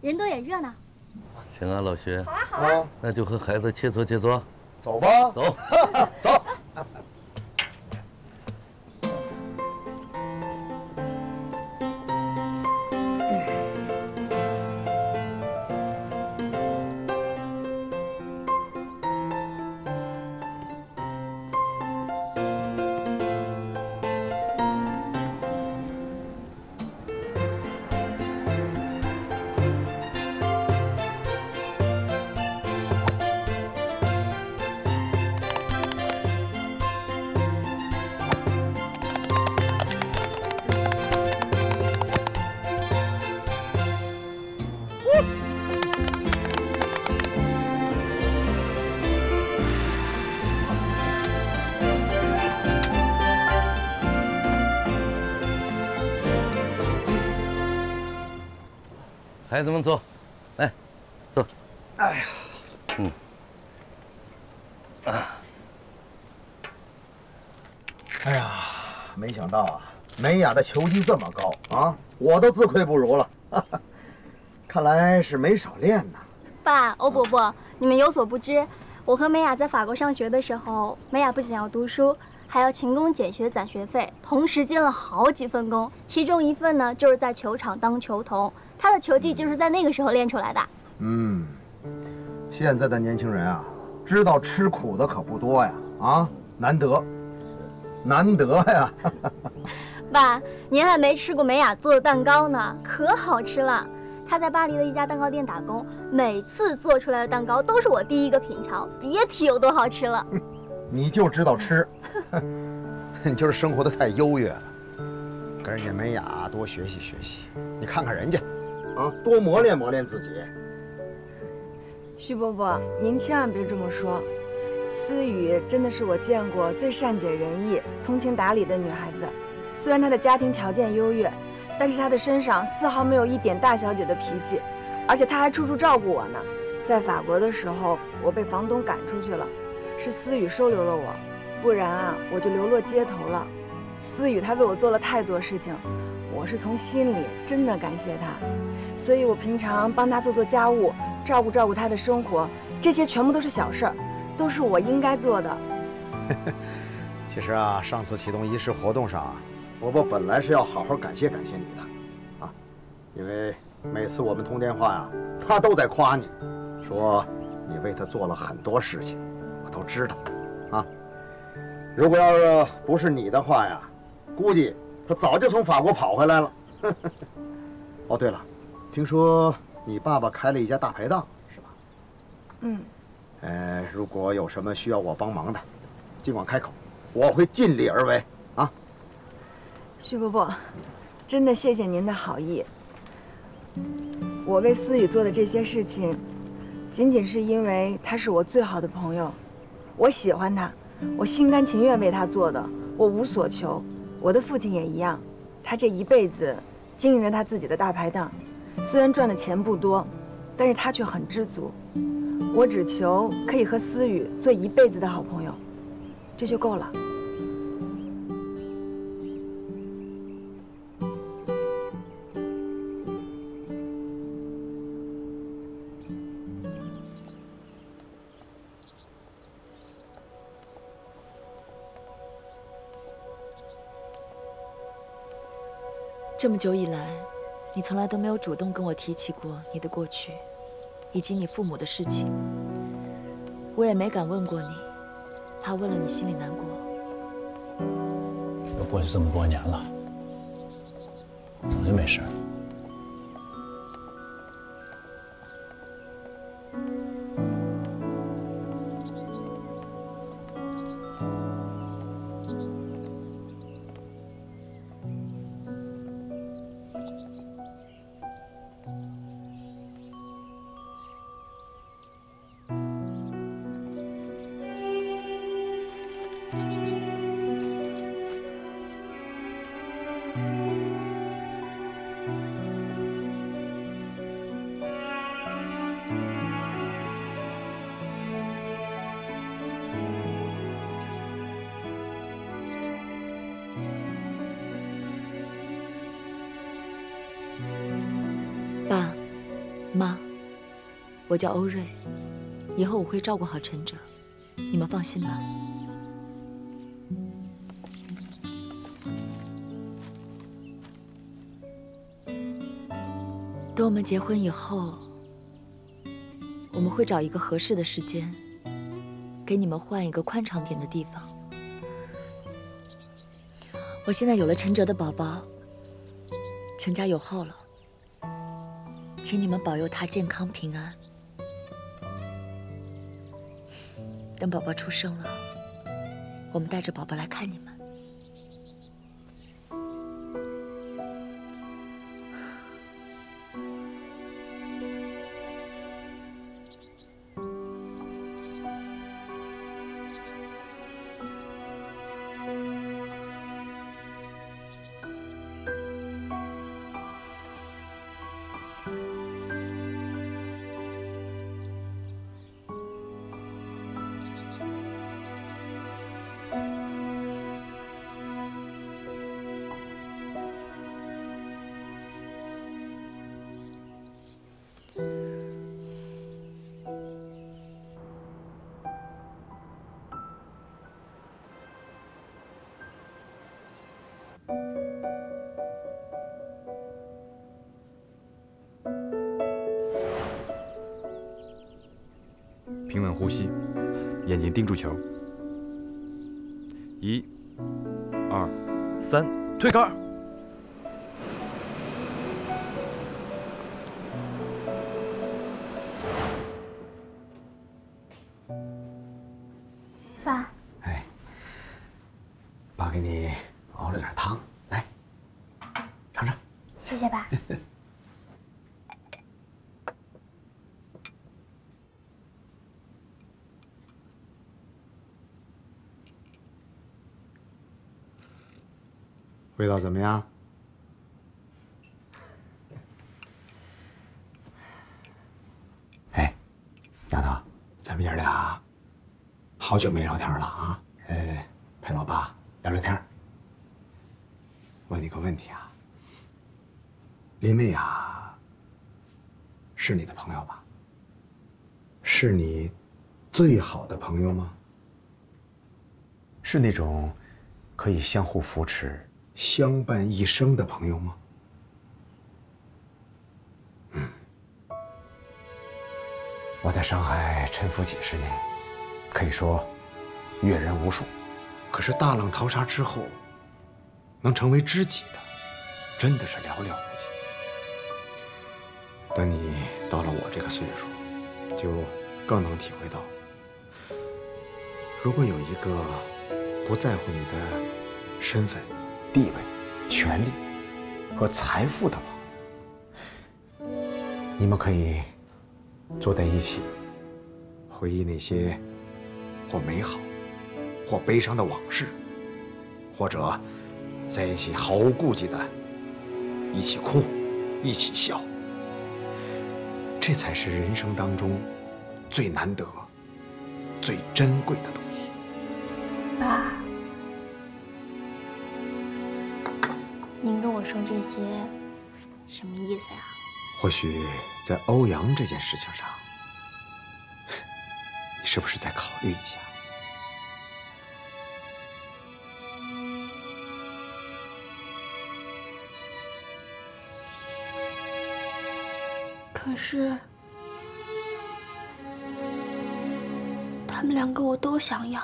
人多也热闹。行啊，老徐。好啊好啊。那就和孩子切磋切磋。走吧，走，走。孩子们坐，来，坐。哎呀，嗯。啊。哎呀，没想到啊，美雅的球技这么高啊，我都自愧不如了。看来是没少练呐。爸，欧伯伯，你们有所不知，我和美雅在法国上学的时候，美雅不仅要读书，还要勤工俭学攒学费，同时兼了好几份工。其中一份呢，就是在球场当球童。她的球技就是在那个时候练出来的。嗯，现在的年轻人啊，知道吃苦的可不多呀，啊，难得，难得呀。爸，您还没吃过美雅做的蛋糕呢，可好吃了。她在巴黎的一家蛋糕店打工，每次做出来的蛋糕都是我第一个品尝，别提有多好吃了。你就知道吃，你就是生活的太优越了，跟人家美雅多学习学习。你看看人家，啊，多磨练磨练自己。徐伯伯，您千万别这么说，思雨真的是我见过最善解人意、通情达理的女孩子。虽然她的家庭条件优越。但是她的身上丝毫没有一点大小姐的脾气，而且她还处处照顾我呢。在法国的时候，我被房东赶出去了，是思雨收留了我，不然啊，我就流落街头了。思雨她为我做了太多事情，我是从心里真的感谢他。所以我平常帮他做做家务，照顾照顾他的生活，这些全部都是小事儿，都是我应该做的。其实啊，上次启动仪式活动上。伯伯本来是要好好感谢感谢你的，啊，因为每次我们通电话呀，他都在夸你，说你为他做了很多事情，我都知道，啊，如果要是不是你的话呀，估计他早就从法国跑回来了。哦，对了，听说你爸爸开了一家大排档，是吧？嗯。呃，如果有什么需要我帮忙的，尽管开口，我会尽力而为啊。徐伯伯，真的谢谢您的好意。我为思雨做的这些事情，仅仅是因为他是我最好的朋友，我喜欢他，我心甘情愿为他做的，我无所求。我的父亲也一样，他这一辈子经营着他自己的大排档，虽然赚的钱不多，但是他却很知足。我只求可以和思雨做一辈子的好朋友，这就够了。这么久以来，你从来都没有主动跟我提起过你的过去，以及你父母的事情。我也没敢问过你，怕问了你心里难过。都过去这么多年了，怎么就没事？我叫欧瑞，以后我会照顾好陈哲，你们放心吧。等我们结婚以后，我们会找一个合适的时间，给你们换一个宽敞点的地方。我现在有了陈哲的宝宝，陈家有后了，请你们保佑他健康平安。等宝宝出生了，我们带着宝宝来看你们。盯住球。一、二、三，推杆。爸，哎爸给你熬了点汤，来，尝尝。谢谢爸。味道怎么样？哎，丫头，咱们爷俩好久没聊天了啊！哎，陪老爸聊聊天。问你个问题啊，林美雅是你的朋友吧？是你最好的朋友吗？是那种可以相互扶持、相伴一生的朋友吗？嗯，我在上海沉浮几十年，可以说阅人无数。可是大浪淘沙之后，能成为知己的，真的是寥寥无几。等你到了我这个岁数，就更能体会到，如果有一个不在乎你的身份、地位、权利和财富的朋友，你们可以坐在一起，回忆那些或美好、或悲伤的往事，或者在一起毫无顾忌的一起哭、一起笑。这才是人生当中最难得、最珍贵的东西。爸，我说这些什么意思呀？或许在欧阳这件事情上，你是不是再考虑一下？可是，他们两个我都想要。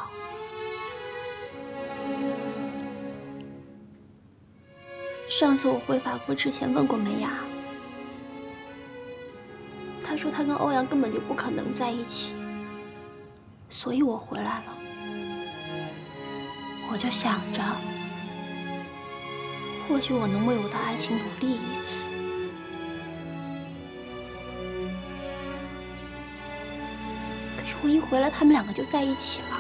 上次我回法国之前问过梅雅，她说她跟欧阳根本就不可能在一起，所以我回来了。我就想着，或许我能为我的爱情努力一次。可是我一回来，他们两个就在一起了。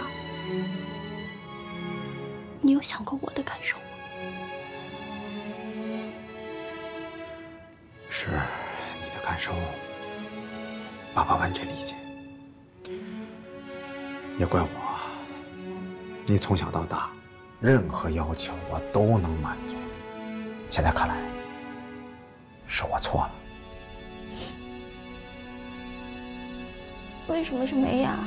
你有想过我的感受是你的感受，爸爸完全理解。也怪我，你从小到大，任何要求我都能满足。现在看来，是我错了。为什么是梅雅？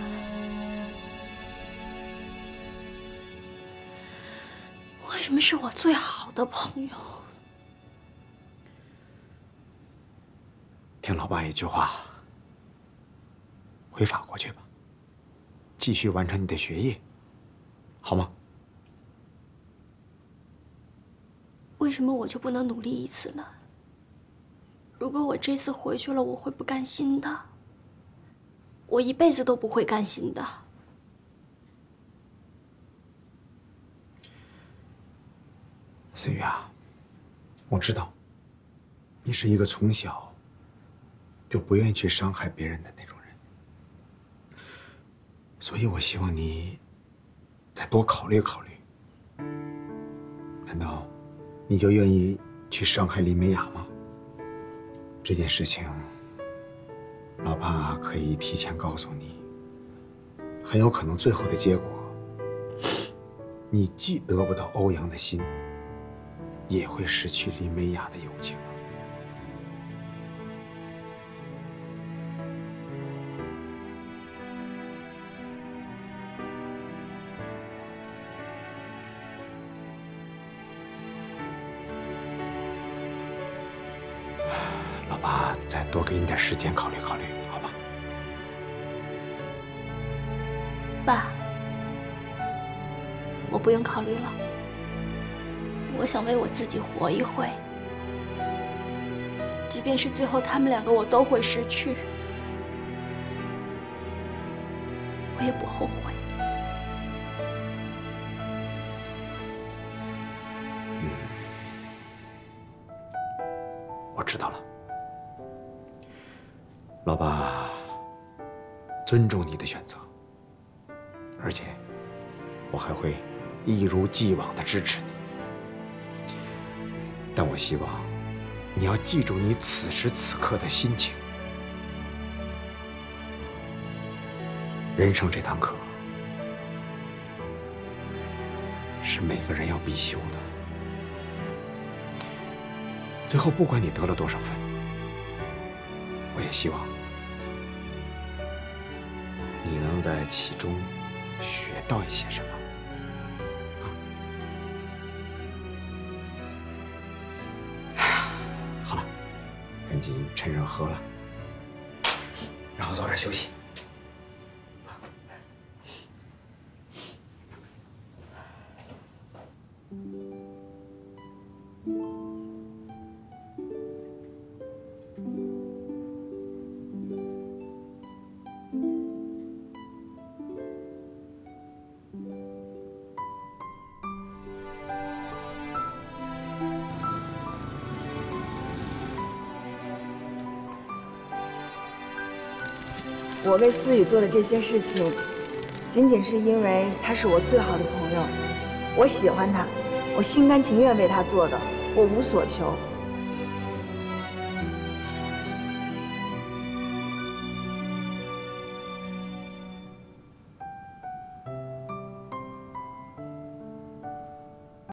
为什么是我最好的朋友？听老爸一句话，回法国去吧，继续完成你的学业，好吗？为什么我就不能努力一次呢？如果我这次回去了，我会不甘心的。我一辈子都不会甘心的。思雨啊，我知道，你是一个从小就不愿意去伤害别人的那种人，所以我希望你再多考虑考虑。难道你就愿意去伤害林美雅吗？这件事情，老爸可以提前告诉你，很有可能最后的结果，你既得不到欧阳的心。也会失去林美雅的友情。爸，再多给你点时间考虑考虑，好吗？爸，我不用考虑了。我想为我自己活一回，即便是最后他们两个我都会失去，我也不后悔。如既往的支持你。但我希望你要记住你此时此刻的心情。人生这堂课是每个人要必修的。最后，不管你得了多少分，我也希望你能在其中学到一些什么。趁热喝了，然后早点休息。为思雨做的这些事情，仅仅是因为他是我最好的朋友，我喜欢他，我心甘情愿为他做的，我无所求。